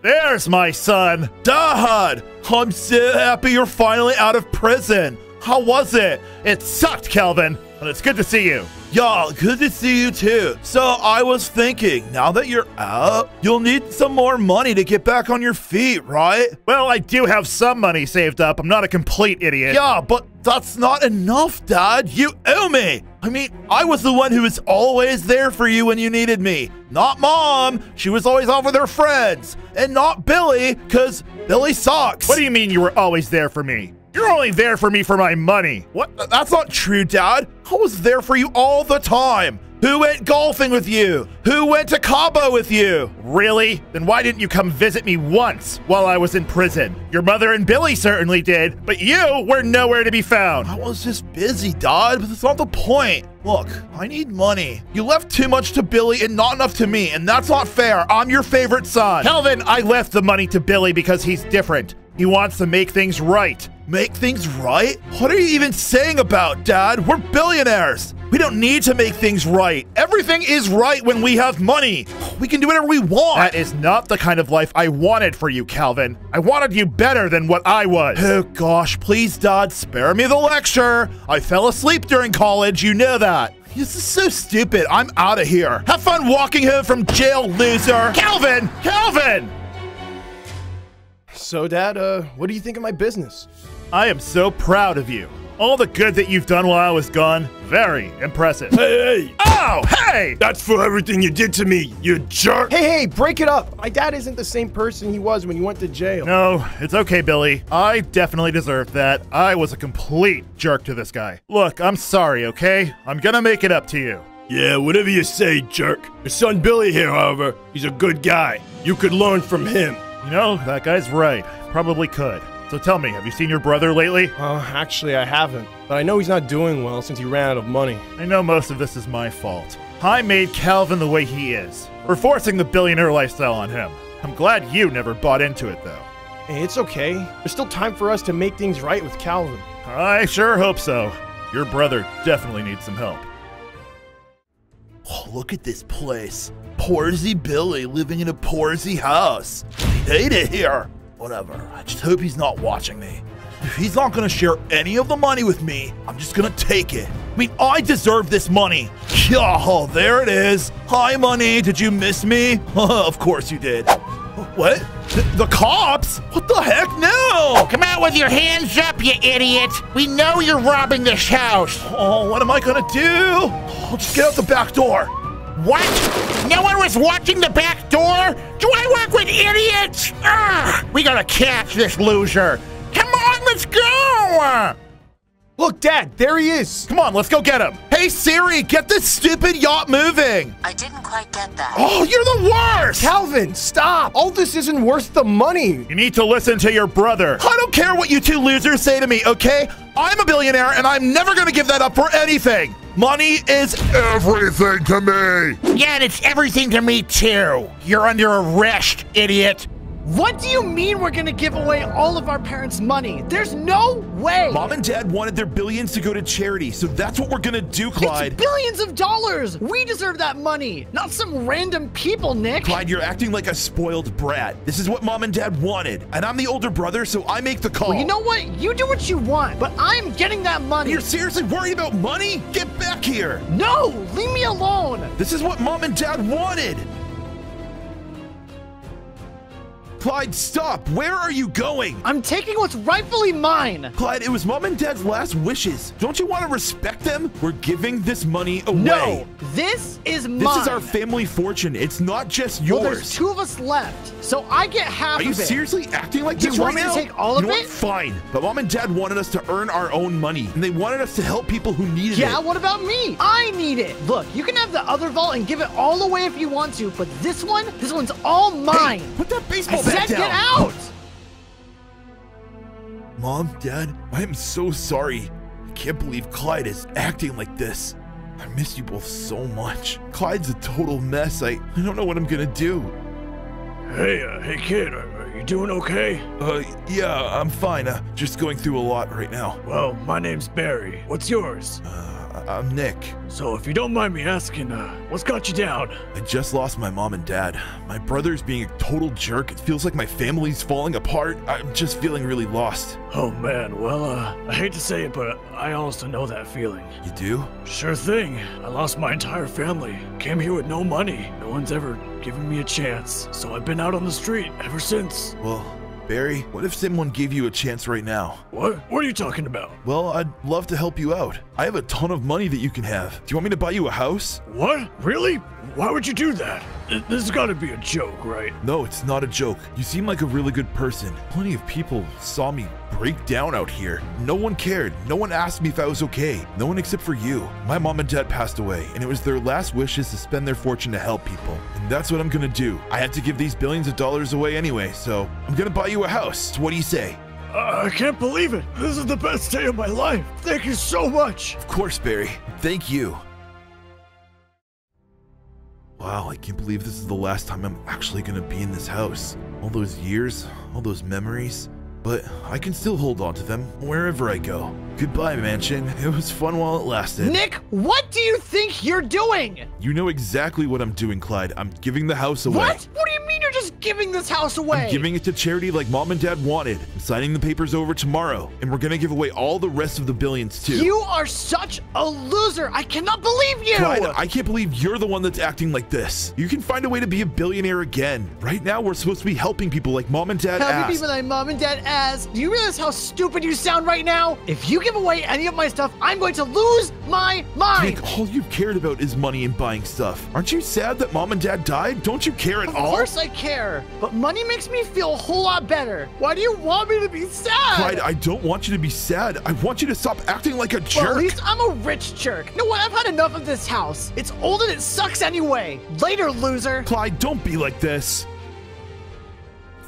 There's my son, Dahad! I'm so happy you're finally out of prison. How was it? It sucked, Kelvin. but it's good to see you. Y'all, good to see you too. So I was thinking, now that you're out, you'll need some more money to get back on your feet, right? Well, I do have some money saved up. I'm not a complete idiot. Yeah, but that's not enough, Dad. You owe me. I mean, I was the one who was always there for you when you needed me. Not Mom. She was always off with her friends. And not Billy, because Billy sucks. What do you mean you were always there for me? You're only there for me for my money. What? That's not true, Dad. I was there for you all the time. Who went golfing with you? Who went to Cabo with you? Really? Then why didn't you come visit me once while I was in prison? Your mother and Billy certainly did, but you were nowhere to be found. I was just busy, Dad, but that's not the point. Look, I need money. You left too much to Billy and not enough to me, and that's not fair. I'm your favorite son. Calvin, I left the money to Billy because he's different. He wants to make things right. Make things right? What are you even saying about, Dad? We're billionaires. We don't need to make things right. Everything is right when we have money. We can do whatever we want. That is not the kind of life I wanted for you, Calvin. I wanted you better than what I was. Oh gosh, please, Dad, spare me the lecture. I fell asleep during college, you know that. This is so stupid. I'm out of here. Have fun walking home from jail, loser. Calvin! Calvin! So, Dad, uh, what do you think of my business? I am so proud of you. All the good that you've done while I was gone, very impressive. Hey, hey! Oh, hey! That's for everything you did to me, you jerk! Hey, hey, break it up! My dad isn't the same person he was when you went to jail. No, it's okay, Billy. I definitely deserved that. I was a complete jerk to this guy. Look, I'm sorry, okay? I'm gonna make it up to you. Yeah, whatever you say, jerk. Your son Billy here, however, he's a good guy. You could learn from him. You know, that guy's right. Probably could. So tell me, have you seen your brother lately? Uh, actually, I haven't. But I know he's not doing well since he ran out of money. I know most of this is my fault. I made Calvin the way he is. We're forcing the billionaire lifestyle on him. I'm glad you never bought into it, though. Hey, it's okay. There's still time for us to make things right with Calvin. I sure hope so. Your brother definitely needs some help. Oh, look at this place. Poorsy Billy living in a poorsy house. I hate it here. Whatever. I just hope he's not watching me. If he's not gonna share any of the money with me, I'm just gonna take it. I mean, I deserve this money. Oh, there it is. Hi, money. Did you miss me? of course you did. What? The, the cops? What the heck? No! Oh, come out with your hands up, you idiot! We know you're robbing this house! Oh, what am I gonna do? I'll just get out the back door. What? No one was watching the back door? Do I work with idiots? Ugh, we gotta catch this loser. Come on, let's go! Look, Dad, there he is. Come on, let's go get him. Hey, Siri, get this stupid yacht moving. I didn't quite get that. Oh, you're the worst. Calvin, stop. All this isn't worth the money. You need to listen to your brother. I don't care what you two losers say to me, okay? I'm a billionaire and I'm never gonna give that up for anything. Money is everything to me. Yeah, and it's everything to me too. You're under arrest, idiot. What do you mean we're gonna give away all of our parents' money? There's no way! Mom and Dad wanted their billions to go to charity, so that's what we're gonna do, Clyde. It's billions of dollars! We deserve that money, not some random people, Nick! Clyde, you're acting like a spoiled brat. This is what Mom and Dad wanted, and I'm the older brother, so I make the call. Well, you know what? You do what you want, but I'm getting that money! You're seriously worried about money? Get back here! No! Leave me alone! This is what Mom and Dad wanted! Clyde, stop! Where are you going? I'm taking what's rightfully mine! Clyde, it was mom and dad's last wishes. Don't you want to respect them? We're giving this money away. No! This is mine! This is our family fortune. It's not just yours. Well, there's two of us left, so I get half of it. Are you seriously acting like this you want right now? to take all you of it? Fine. But mom and dad wanted us to earn our own money, and they wanted us to help people who needed Yeah, it. Yeah, what about me? I need it. Look, you can have the other vault and give it all away if you want to, but this one, this one's all mine. Hey, put that baseball said down. get out. Mom, Dad, I am so sorry. I can't believe Clyde is acting like this. I miss you both so much. Clyde's a total mess. I, I don't know what I'm gonna do. Hey, uh, hey, kid, are, are Are you doing okay? Uh, yeah, I'm fine. Uh, just going through a lot right now. Well, my name's Barry. What's yours? Uh, I'm Nick. So, if you don't mind me asking, uh, what's got you down? I just lost my mom and dad. My brother's being a total jerk. It feels like my family's falling apart. I'm just feeling really lost. Oh man, well, uh, I hate to say it, but I also know that feeling. You do? Sure thing. I lost my entire family. Came here with no money. No one's ever given me a chance. So I've been out on the street ever since. Well, Barry, what if someone gave you a chance right now? What? What are you talking about? Well, I'd love to help you out. I have a ton of money that you can have. Do you want me to buy you a house? What? Really? Why would you do that? This has got to be a joke, right? No, it's not a joke. You seem like a really good person. Plenty of people saw me break down out here. No one cared. No one asked me if I was okay. No one except for you. My mom and dad passed away, and it was their last wishes to spend their fortune to help people. And that's what I'm gonna do. I had to give these billions of dollars away anyway, so I'm gonna buy you a house. What do you say? Uh, I can't believe it. This is the best day of my life. Thank you so much. Of course, Barry. Thank you. Wow, I can't believe this is the last time I'm actually gonna be in this house. All those years, all those memories. But I can still hold on to them wherever I go. Goodbye, mansion. It was fun while it lasted. Nick, what do you think you're doing? You know exactly what I'm doing, Clyde. I'm giving the house away. What? What do you mean you're just giving this house away? I'm giving it to charity like mom and dad wanted. I'm signing the papers over tomorrow, and we're gonna give away all the rest of the billions too. You are such a loser. I cannot believe you. Clyde, I can't believe you're the one that's acting like this. You can find a way to be a billionaire again. Right now, we're supposed to be helping people like mom and dad Helping people like mom and dad as. Do you realize how stupid you sound right now? If you give away any of my stuff, I'm going to lose my mind. Nick, all you've cared about is money and buying stuff. Aren't you sad that mom and dad died? Don't you care at Of all? Of course I care, but money makes me feel a whole lot better. Why do you want me to be sad? Clyde, I don't want you to be sad. I want you to stop acting like a jerk. Well, at least I'm a rich jerk. You know what? I've had enough of this house. It's old and it sucks anyway. Later, loser. Clyde, don't be like this.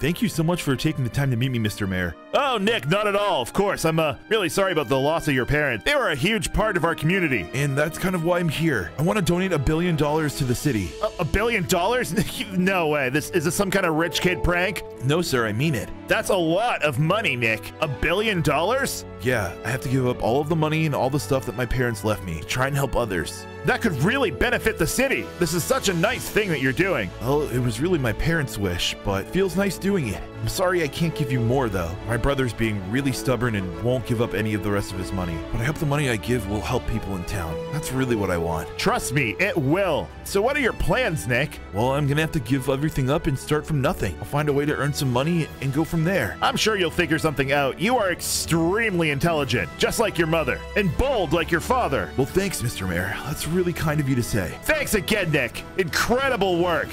Thank you so much for taking the time to meet me, Mr. Mayor. Oh, Nick, not at all. Of course, I'm uh, really sorry about the loss of your parents. They were a huge part of our community. And that's kind of why I'm here. I want to donate a billion dollars to the city. A, a billion dollars? no way. This is this some kind of rich kid prank? No, sir, I mean it. That's a lot of money, Nick. A billion dollars? Yeah, I have to give up all of the money and all the stuff that my parents left me. Try and help others. That could really benefit the city. This is such a nice thing that you're doing. Well, it was really my parents' wish, but feels nice doing it. I'm sorry I can't give you more, though. My brother's being really stubborn and won't give up any of the rest of his money. But I hope the money I give will help people in town. That's really what I want. Trust me, it will. So what are your plans, Nick? Well, I'm gonna have to give everything up and start from nothing. I'll find a way to earn some money and go from there. I'm sure you'll figure something out. You are extremely intelligent, just like your mother, and bold like your father. Well, thanks, Mr. Mayor. That's really kind of you to say. Thanks again, Nick. Incredible work.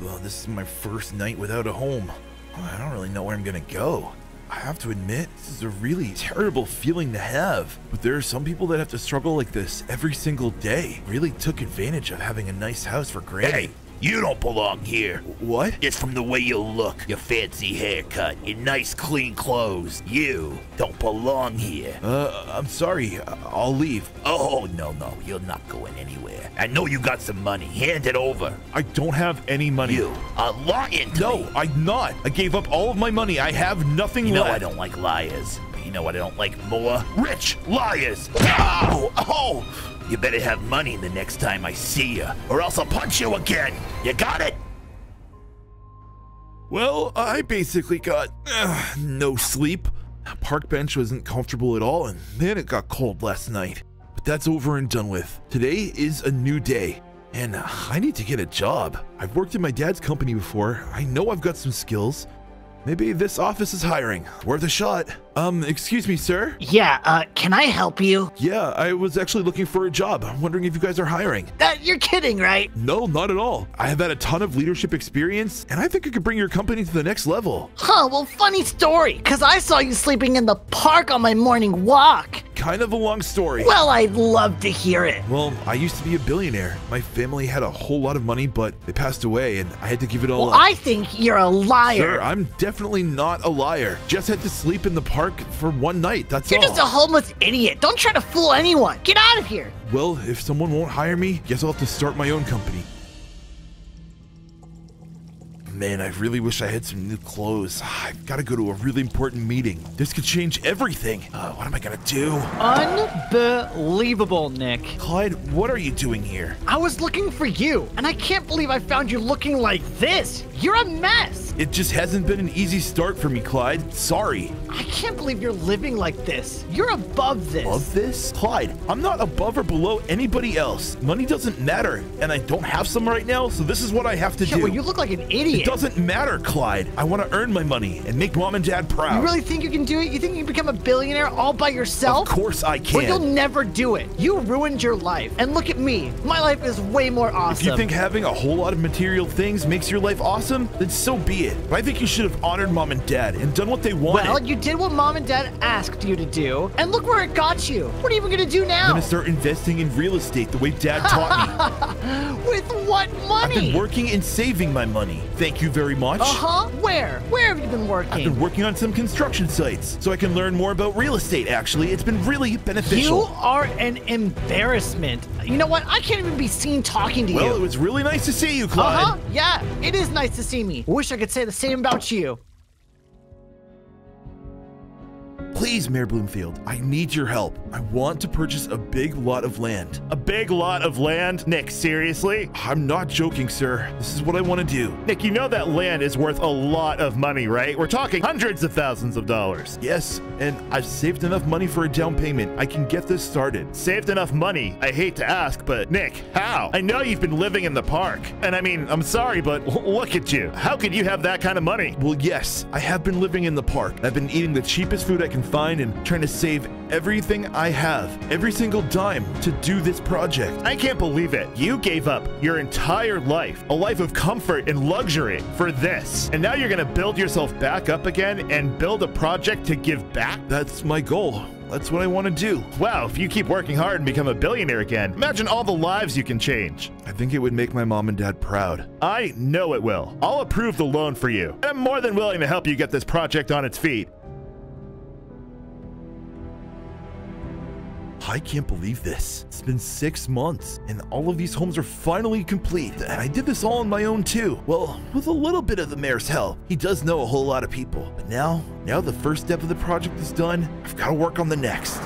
Well, this is my first night without a home. I don't really know where I'm gonna go. I have to admit, this is a really terrible feeling to have. But there are some people that have to struggle like this every single day. Really took advantage of having a nice house for granted. Hey, you don't belong here. What? Just from the way you look, your fancy haircut, your nice clean clothes, you don't belong here. Uh, I'm sorry. I'll leave. Oh, no, no, you're not going anywhere. I know you got some money. Hand it over. I don't have any money. You are lying to No, me. I'm not. I gave up all of my money. I have nothing You know left. I don't like liars. But you know what I don't like more? Rich liars! Ow! Oh! You better have money the next time I see you, or else I'll punch you again. You got it? Well, I basically got uh, no sleep. Park bench wasn't comfortable at all, and then it got cold last night. But that's over and done with. Today is a new day, and uh, I need to get a job. I've worked in my dad's company before. I know I've got some skills. Maybe this office is hiring. Worth a shot. Um, excuse me, sir? Yeah, uh, can I help you? Yeah, I was actually looking for a job. I'm wondering if you guys are hiring. That you're kidding, right? No, not at all. I have had a ton of leadership experience, and I think I could bring your company to the next level. Huh, well, funny story, because I saw you sleeping in the park on my morning walk. Kind of a long story. Well, I'd love to hear it. Well, I used to be a billionaire. My family had a whole lot of money, but they passed away, and I had to give it all Well, up. I think you're a liar. Sir, I'm definitely not a liar. Just had to sleep in the park for one night. That's You're all. just a homeless idiot. Don't try to fool anyone. Get out of here. Well, if someone won't hire me, guess I'll have to start my own company. Man, I really wish I had some new clothes. I've got to go to a really important meeting. This could change everything. Uh, what am I gonna do? Unbelievable, Nick. Clyde, what are you doing here? I was looking for you, and I can't believe I found you looking like this. You're a mess. It just hasn't been an easy start for me, Clyde. Sorry. I can't believe you're living like this. You're above this. Above this? Clyde, I'm not above or below anybody else. Money doesn't matter, and I don't have some right now, so this is what I have to Yeah, do. well, you look like an idiot. It doesn't matter, Clyde. I want to earn my money and make mom and dad proud. You really think you can do it? You think you can become a billionaire all by yourself? Of course I can. Well, you'll never do it. You ruined your life. And look at me. My life is way more awesome. If you think having a whole lot of material things makes your life awesome, then so be it. But I think you should have honored mom and dad and done what they wanted. Well, you did what mom and dad asked you to do, and look where it got you. What are you even gonna do now? I'm now? gonna start investing in real estate the way dad taught me. With what money? I've been working and saving my money. Thank you very much. Uh huh. Where? Where have you been working? I've been working on some construction sites so I can learn more about real estate, actually. It's been really beneficial. You are an embarrassment. You know what? I can't even be seen talking to well, you. it was really nice to see you, Clyde. Uh huh. Yeah, it is nice to see me. Wish I could say the same about you. Please, Mayor Bloomfield, I need your help. I want to purchase a big lot of land. A big lot of land? Nick, seriously? I'm not joking, sir. This is what I want to do. Nick, you know that land is worth a lot of money, right? We're talking hundreds of thousands of dollars. Yes, and I've saved enough money for a down payment. I can get this started. Saved enough money? I hate to ask, but Nick, how? I know you've been living in the park. And I mean, I'm sorry, but look at you. How could you have that kind of money? Well, yes, I have been living in the park. I've been eating the cheapest food I can find and trying to save everything I have, every single dime, to do this project. I can't believe it. You gave up your entire life, a life of comfort and luxury, for this. And now you're gonna build yourself back up again and build a project to give back? That's my goal. That's what I want to do. Wow, if you keep working hard and become a billionaire again, imagine all the lives you can change. I think it would make my mom and dad proud. I know it will. I'll approve the loan for you. And I'm more than willing to help you get this project on its feet. I can't believe this. It's been six months, and all of these homes are finally complete. And I did this all on my own too. Well, with a little bit of the mayor's help. He does know a whole lot of people. But now, now the first step of the project is done, I've got to work on the next.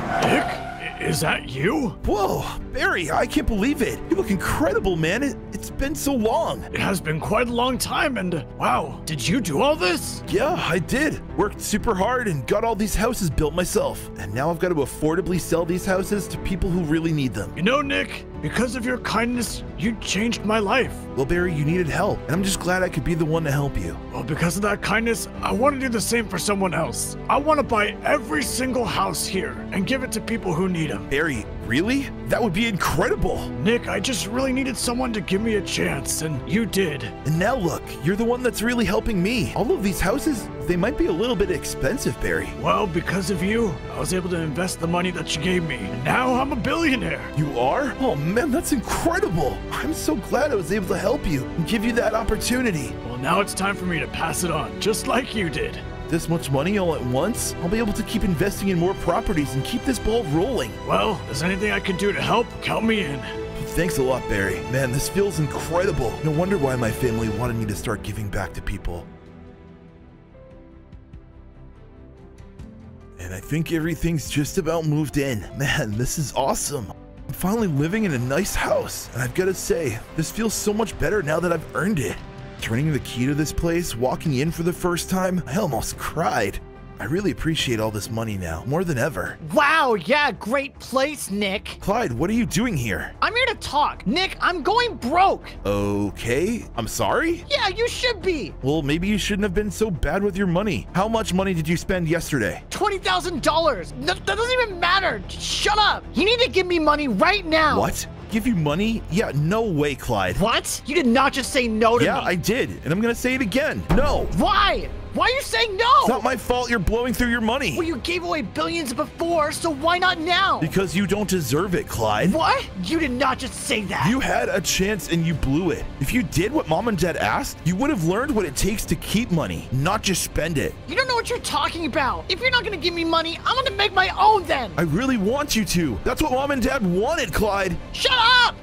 Is that you? Whoa, Barry, I can't believe it. You look incredible, man. It, it's been so long. It has been quite a long time, and wow, did you do all this? Yeah, I did. Worked super hard and got all these houses built myself. And now I've got to affordably sell these houses to people who really need them. You know, Nick, because of your kindness, you changed my life. Well, Barry, you needed help, and I'm just glad I could be the one to help you. Well, because of that kindness, I want to do the same for someone else. I want to buy every single house here and give it to people who need them. Barry, really? That would be incredible. Nick, I just really needed someone to give me a chance, and you did. And now look, you're the one that's really helping me. All of these houses, they might be a little bit expensive, Barry. Well, because of you, I was able to invest the money that you gave me, and now I'm a billionaire. You are? Oh man, that's incredible. I'm so glad I was able to help you and give you that opportunity. Well, now it's time for me to pass it on, just like you did. This much money all at once? I'll be able to keep investing in more properties and keep this ball rolling. Well, there's anything I can do to help, count me in. Thanks a lot, Barry. Man, this feels incredible. No wonder why my family wanted me to start giving back to people. And I think everything's just about moved in. Man, this is awesome. I'm finally living in a nice house. And I've got to say, this feels so much better now that I've earned it. Turning the key to this place, walking in for the first time, I almost cried. I really appreciate all this money now, more than ever. Wow, yeah, great place, Nick. Clyde, what are you doing here? I'm here to talk. Nick, I'm going broke. Okay, I'm sorry? Yeah, you should be. Well, maybe you shouldn't have been so bad with your money. How much money did you spend yesterday? $20,000. That, that doesn't even matter. Shut up. You need to give me money right now. What? Give you money? Yeah, no way, Clyde. What? You did not just say no to yeah, me. I did, and I'm gonna say it again. No. Why? Why are you saying no? It's not my fault you're blowing through your money. Well, you gave away billions before, so why not now? Because you don't deserve it, Clyde. What? You did not just say that. You had a chance and you blew it. If you did what mom and dad asked, you would have learned what it takes to keep money, not just spend it. You don't know what you're talking about. If you're not gonna give me money, I'm gonna make my own then. I really want you to. That's what mom and dad wanted, Clyde. Shut up!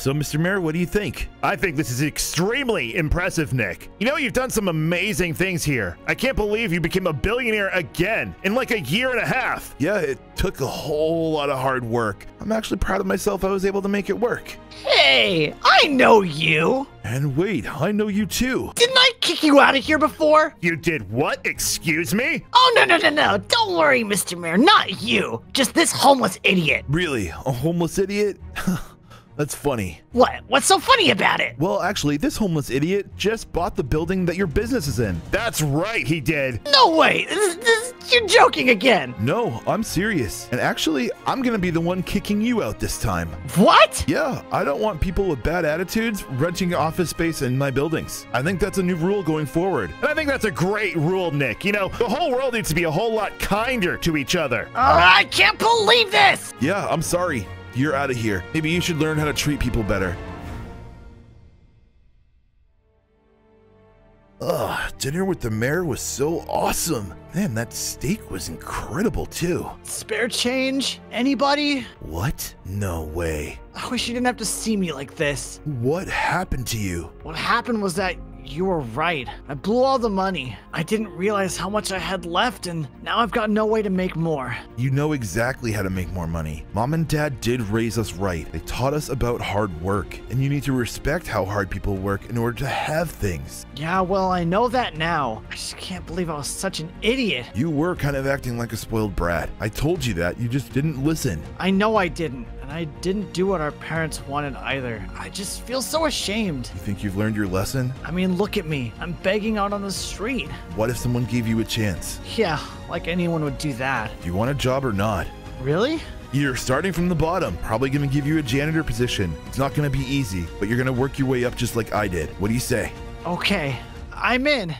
So, Mr. Mayor, what do you think? I think this is extremely impressive, Nick. You know, you've done some amazing things here. I can't believe you became a billionaire again in like a year and a half. Yeah, it took a whole lot of hard work. I'm actually proud of myself I was able to make it work. Hey, I know you. And wait, I know you too. Didn't I kick you out of here before? You did what? Excuse me? Oh, no, no, no, no. Don't worry, Mr. Mayor. Not you. Just this homeless idiot. Really? A homeless idiot? That's funny. What? What's so funny about it? Well, actually, this homeless idiot just bought the building that your business is in. That's right, he did. No way. This, this, you're joking again. No, I'm serious. And actually, I'm gonna be the one kicking you out this time. What? Yeah, I don't want people with bad attitudes renting office space in my buildings. I think that's a new rule going forward. And I think that's a great rule, Nick. You know, the whole world needs to be a whole lot kinder to each other. Uh, I can't believe this. Yeah, I'm sorry. You're out of here. Maybe you should learn how to treat people better. Ugh, dinner with the mayor was so awesome. Man, that steak was incredible too. Spare change? Anybody? What? No way. I wish you didn't have to see me like this. What happened to you? What happened was that you were right. I blew all the money. I didn't realize how much I had left, and now I've got no way to make more. You know exactly how to make more money. Mom and dad did raise us right. They taught us about hard work, and you need to respect how hard people work in order to have things. Yeah, well, I know that now. I just can't believe I was such an idiot. You were kind of acting like a spoiled brat. I told you that, you just didn't listen. I know I didn't. And I didn't do what our parents wanted either. I just feel so ashamed. You think you've learned your lesson? I mean, look at me. I'm begging out on the street. What if someone gave you a chance? Yeah, like anyone would do that. Do you want a job or not? Really? You're starting from the bottom, probably gonna give you a janitor position. It's not gonna be easy, but you're gonna work your way up just like I did. What do you say? Okay, I'm in.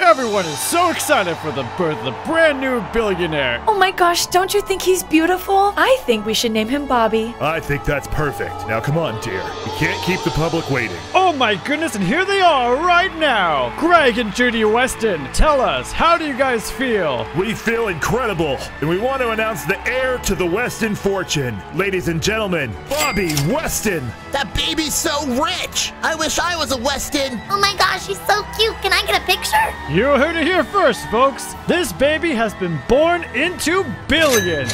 Everyone is so excited for the birth of the brand new billionaire. Oh my gosh, don't you think he's beautiful? I think we should name him Bobby. I think that's perfect. Now come on, dear. We can't keep the public waiting. Oh my goodness, and here they are right now. Greg and Judy Weston, tell us, how do you guys feel? We feel incredible, and we want to announce the heir to the Weston fortune. Ladies and gentlemen, Bobby Weston. That baby's so rich. I wish I was a Weston. Oh my gosh, he's so cute. Can I get a picture? You heard it here first, folks. This baby has been born into billions.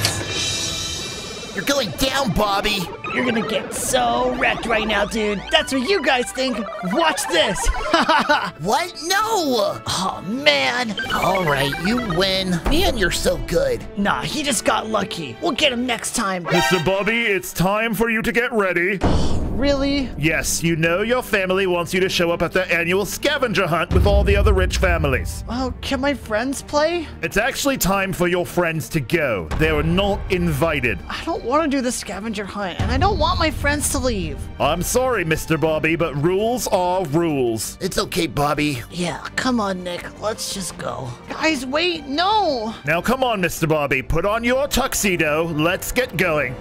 You're going down, Bobby. You're gonna get so wrecked right now, dude. That's what you guys think. Watch this. what? No. Oh, man. All right, you win. Man, you're so good. Nah, he just got lucky. We'll get him next time. Mr. Bobby, it's time for you to get ready. Really? Yes, you know your family wants you to show up at the annual scavenger hunt with all the other rich families. Oh, can my friends play? It's actually time for your friends to go. They were not invited. I don't want to do the scavenger hunt, and I don't want my friends to leave. I'm sorry, Mr. Bobby, but rules are rules. It's okay, Bobby. Yeah, come on, Nick. Let's just go. Guys, wait, no. Now come on, Mr. Bobby. Put on your tuxedo. Let's get going.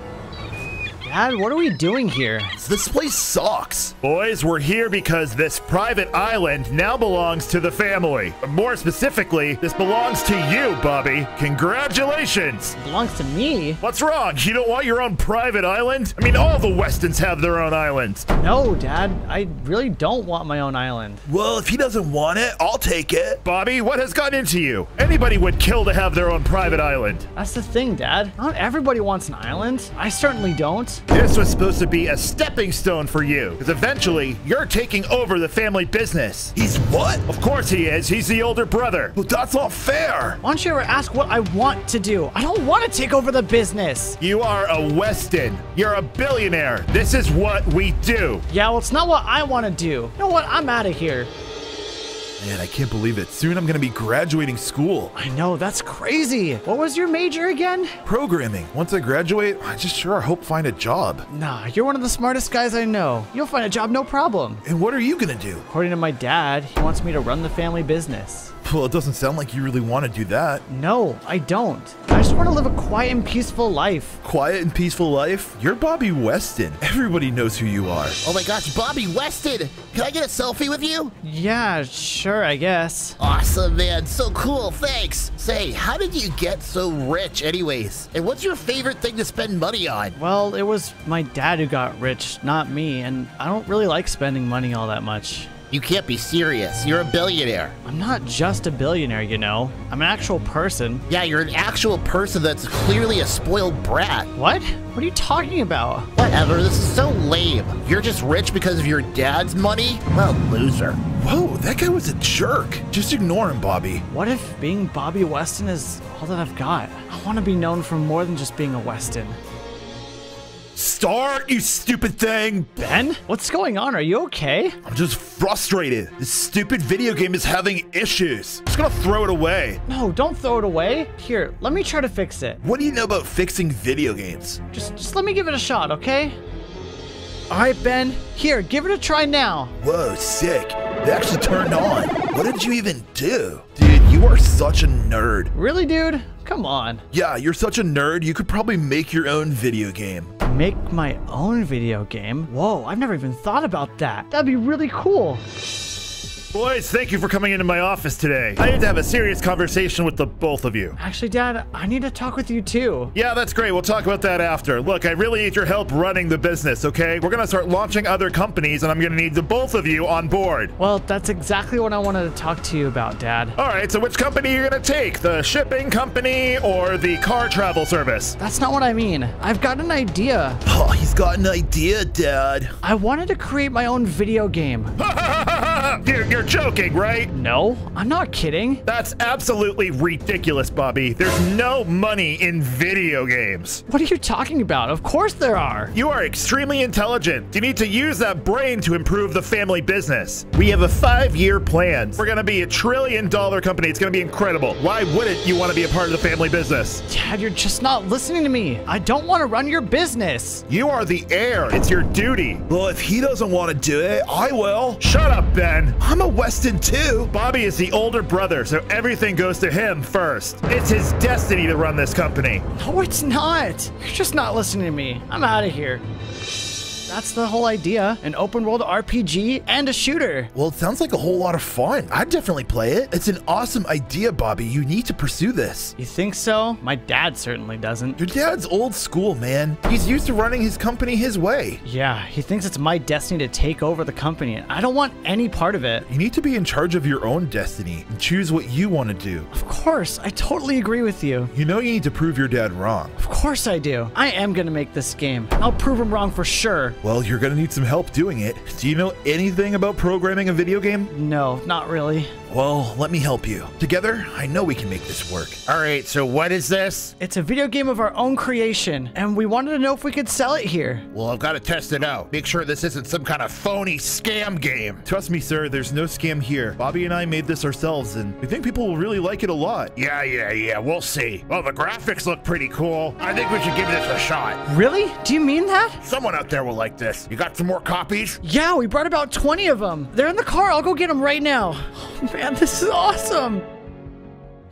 Dad, what are we doing here? This place sucks. Boys, we're here because this private island now belongs to the family. More specifically, this belongs to you, Bobby. Congratulations. It belongs to me? What's wrong? You don't want your own private island? I mean, all the Westons have their own islands. No, Dad. I really don't want my own island. Well, if he doesn't want it, I'll take it. Bobby, what has gotten into you? Anybody would kill to have their own private island. That's the thing, Dad. Not everybody wants an island. I certainly don't. This was supposed to be a stepping stone for you, because eventually you're taking over the family business. He's what? Of course he is. He's the older brother. But that's not fair. Why don't you ever ask what I want to do? I don't want to take over the business. You are a Weston. You're a billionaire. This is what we do. Yeah, well, it's not what I want to do. You know what? I'm out of here. Man, I can't believe it. Soon I'm gonna be graduating school. I know, that's crazy. What was your major again? Programming. Once I graduate, I just sure hope find a job. Nah, you're one of the smartest guys I know. You'll find a job no problem. And what are you gonna do? According to my dad, he wants me to run the family business. Well, it doesn't sound like you really want to do that. No, I don't. I just want to live a quiet and peaceful life. Quiet and peaceful life? You're Bobby Weston. Everybody knows who you are. Oh my gosh, Bobby Weston! Can I get a selfie with you? Yeah, sure, I guess. Awesome, man. So cool. Thanks. Say, how did you get so rich, anyways? And what's your favorite thing to spend money on? Well, it was my dad who got rich, not me, and I don't really like spending money all that much. You can't be serious. You're a billionaire. I'm not just a billionaire, you know. I'm an actual person. Yeah, you're an actual person that's clearly a spoiled brat. What? What are you talking about? Whatever, this is so lame. You're just rich because of your dad's money? Well, loser. Whoa, that guy was a jerk. Just ignore him, Bobby. What if being Bobby Weston is all that I've got? I want to be known for more than just being a Weston. Start, you stupid thing! Ben? What's going on? Are you okay? I'm just frustrated. This stupid video game is having issues. I'm just gonna throw it away. No, don't throw it away. Here, let me try to fix it. What do you know about fixing video games? Just just let me give it a shot, okay? All right, Ben. Here, give it a try now. Whoa, sick. It actually turned on. What did you even do? Dude, you are such a nerd. Really, dude? Come on. Yeah, you're such a nerd, you could probably make your own video game. Make my own video game? Whoa, I've never even thought about that. That'd be really cool. Boys, thank you for coming into my office today. I need to have a serious conversation with the both of you. Actually, Dad, I need to talk with you too. Yeah, that's great. We'll talk about that after. Look, I really need your help running the business, okay? We're gonna start launching other companies, and I'm gonna need the both of you on board. Well, that's exactly what I wanted to talk to you about, Dad. All right, so which company are you gonna take? The shipping company or the car travel service? That's not what I mean. I've got an idea. Oh, he's got an idea, Dad. I wanted to create my own video game. you're, you're joking, right? No, I'm not kidding. That's absolutely ridiculous, Bobby. There's no money in video games. What are you talking about? Of course there are. You are extremely intelligent. You need to use that brain to improve the family business. We have a five-year plan. We're gonna be a trillion dollar company. It's gonna be incredible. Why wouldn't you want to be a part of the family business? Dad, you're just not listening to me. I don't want to run your business. You are the heir. It's your duty. Well, if he doesn't want to do it, I will. Shut up, Ben. I'm a Weston too. Bobby is the older brother, so everything goes to him first. It's his destiny to run this company. No, it's not. You're just not listening to me. I'm out of here. That's the whole idea. An open world RPG and a shooter. Well, it sounds like a whole lot of fun. I'd definitely play it. It's an awesome idea, Bobby. You need to pursue this. You think so? My dad certainly doesn't. Your dad's old school, man. He's used to running his company his way. Yeah, he thinks it's my destiny to take over the company. I don't want any part of it. You need to be in charge of your own destiny and choose what you want to do. Of course, I totally agree with you. You know you need to prove your dad wrong. Of course I do. I am gonna make this game. I'll prove him wrong for sure. Well, you're gonna need some help doing it. Do you know anything about programming a video game? No, not really. Well, let me help you. Together, I know we can make this work. All right, so what is this? It's a video game of our own creation, and we wanted to know if we could sell it here. Well, I've got to test it out. Make sure this isn't some kind of phony scam game. Trust me, sir, there's no scam here. Bobby and I made this ourselves, and we think people will really like it a lot. Yeah, yeah, yeah, we'll see. Well, the graphics look pretty cool. I think we should give this a shot. Really? Do you mean that? Someone out there will like this. You got some more copies? Yeah, we brought about 20 of them. They're in the car. I'll go get them right now. Oh, man, this is awesome.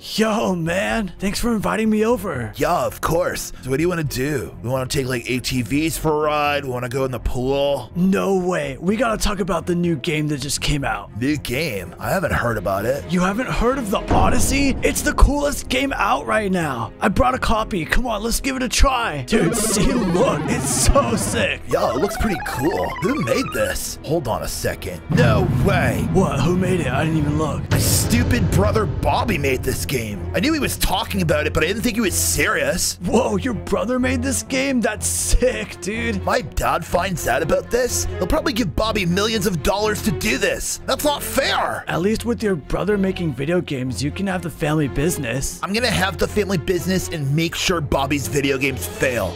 Yo, man. Thanks for inviting me over. Yeah, of course. So what do you want to do? We want to take like ATVs for a ride? We want to go in the pool? No way. We gotta talk about the new game that just came out. New game? I haven't heard about it. You haven't heard of the Odyssey? It's the coolest game out right now. I brought a copy. Come on, let's give it a try. Dude, see, look. It's so sick. Yeah, it looks pretty cool. Who made this? Hold on a second. No way. What? Who made it? I didn't even look. My stupid brother Bobby made this game. I knew he was talking about it, but I didn't think he was serious. Whoa, your brother made this game? That's sick, dude. My dad finds out about this. He'll probably give Bobby millions of dollars to do this. That's not fair. At least with your brother making video games, you can have the family business. I'm gonna have the family business and make sure Bobby's video games fail.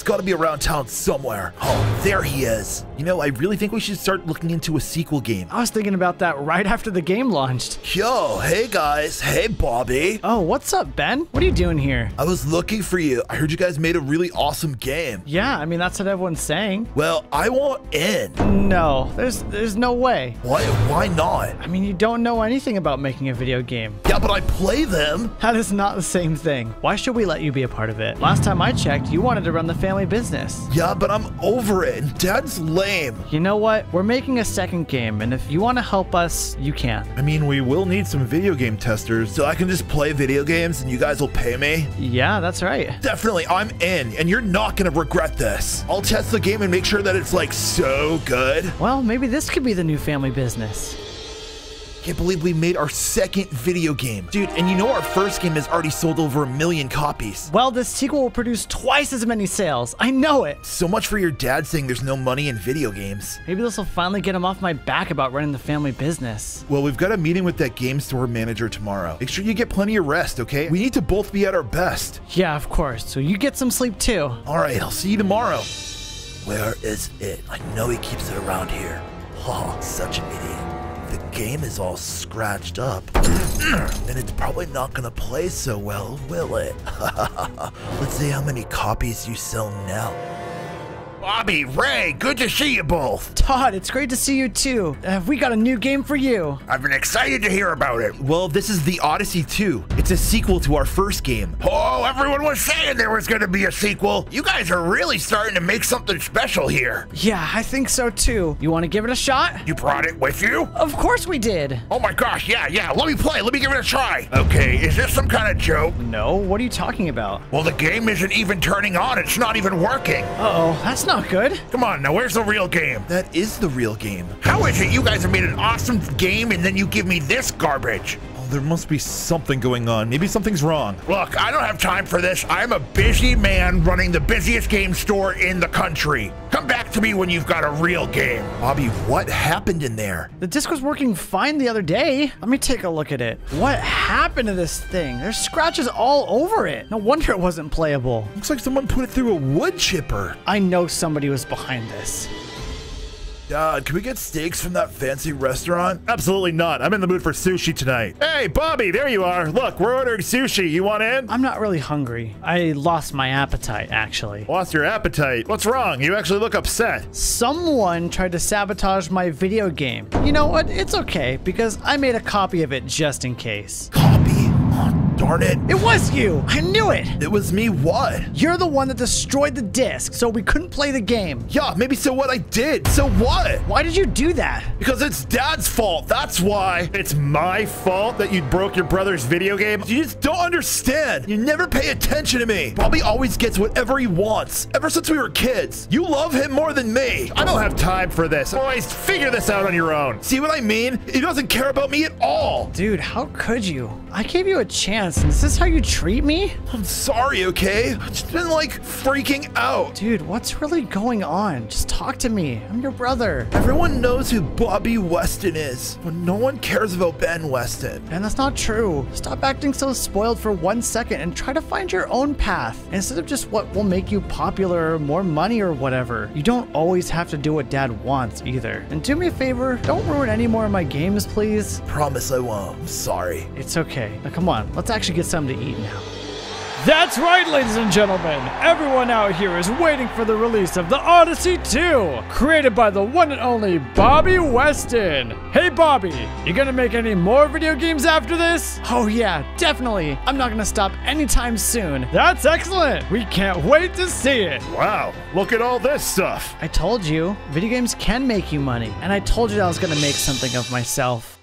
He's got to be around town somewhere. Oh, there he is. You know, I really think we should start looking into a sequel game. I was thinking about that right after the game launched. Yo, hey guys. Hey, Bobby. Oh, what's up, Ben? What are you doing here? I was looking for you. I heard you guys made a really awesome game. Yeah, I mean, that's what everyone's saying. Well, I want in. No, there's there's no way. Why, why not? I mean, you don't know anything about making a video game. Yeah, but I play them. That is not the same thing. Why should we let you be a part of it? Last time I checked, you wanted to run the family business. Yeah, but I'm over it. Dad's lame. You know what? We're making a second game, and if you want to help us, you can. I mean, we will need some video game testers, so I can just play video games and you guys will pay me. Yeah, that's right. Definitely, I'm in, and you're not gonna regret this. I'll test the game and make sure that it's like so good. Well, maybe this could be the new family business. Can't believe we made our second video game. Dude, and you know our first game has already sold over a million copies. Well, this sequel will produce twice as many sales. I know it. So much for your dad saying there's no money in video games. Maybe this will finally get him off my back about running the family business. Well, we've got a meeting with that game store manager tomorrow. Make sure you get plenty of rest, okay? We need to both be at our best. Yeah, of course. So you get some sleep too. All right, I'll see you tomorrow. Where is it? I know he keeps it around here. Oh, such an idiot. The game is all scratched up. then it's probably not gonna play so well, will it? Let's see how many copies you sell now. Bobby, Ray, good to see you both. Todd, it's great to see you too. Uh, we got a new game for you. I've been excited to hear about it. Well, this is the Odyssey 2. It's a sequel to our first game. Oh, everyone was saying there was going to be a sequel. You guys are really starting to make something special here. Yeah, I think so too. You want to give it a shot? You brought it with you? Of course we did. Oh my gosh, yeah, yeah. Let me play. Let me give it a try. Okay, is this some kind of joke? No, what are you talking about? Well, the game isn't even turning on. It's not even working. Uh oh, that's not good. Come on, now where's the real game? That is the real game. How is it you guys have made an awesome game and then you give me this garbage? There must be something going on. Maybe something's wrong. Look, I don't have time for this. I'm a busy man running the busiest game store in the country. Come back to me when you've got a real game. Bobby, what happened in there? The disc was working fine the other day. Let me take a look at it. What happened to this thing? There's scratches all over it. No wonder it wasn't playable. Looks like someone put it through a wood chipper. I know somebody was behind this. Dad, can we get steaks from that fancy restaurant? Absolutely not. I'm in the mood for sushi tonight. Hey, Bobby, there you are. Look, we're ordering sushi. You want in? I'm not really hungry. I lost my appetite, actually. Lost your appetite? What's wrong? You actually look upset. Someone tried to sabotage my video game. You know what? It's okay, because I made a copy of it just in case. Copy? Oh, darn it. It was you! I knew it! It was me what? You're the one that destroyed the disc, so we couldn't play the game. Yeah, maybe so what I did. So what? Why did you do that? Because it's Dad's fault. That's why. It's my fault that you broke your brother's video game? You just don't understand. You never pay attention to me. Bobby always gets whatever he wants, ever since we were kids. You love him more than me. I don't have time for this. Boys, figure this out on your own. See what I mean? He doesn't care about me at all. Dude, how could you? I gave you a chance, and is this how you treat me? I'm sorry, okay? I've just been like freaking out. Dude, what's really going on? Just talk to me. I'm your brother. Everyone knows who Bobby Weston is, but no one cares about Ben Weston. And that's not true. Stop acting so spoiled for one second and try to find your own path instead of just what will make you popular or more money or whatever. You don't always have to do what dad wants either. And do me a favor, don't ruin any more of my games, please. Promise I won't. I'm sorry. It's okay. Now come on, let's actually get something to eat now. That's right, ladies and gentlemen. Everyone out here is waiting for the release of the Odyssey 2, created by the one and only Bobby Weston. Hey, Bobby, you gonna make any more video games after this? Oh, yeah, definitely. I'm not gonna stop anytime soon. That's excellent. We can't wait to see it. Wow, look at all this stuff. I told you, video games can make you money, and I told you that I was gonna make something of myself.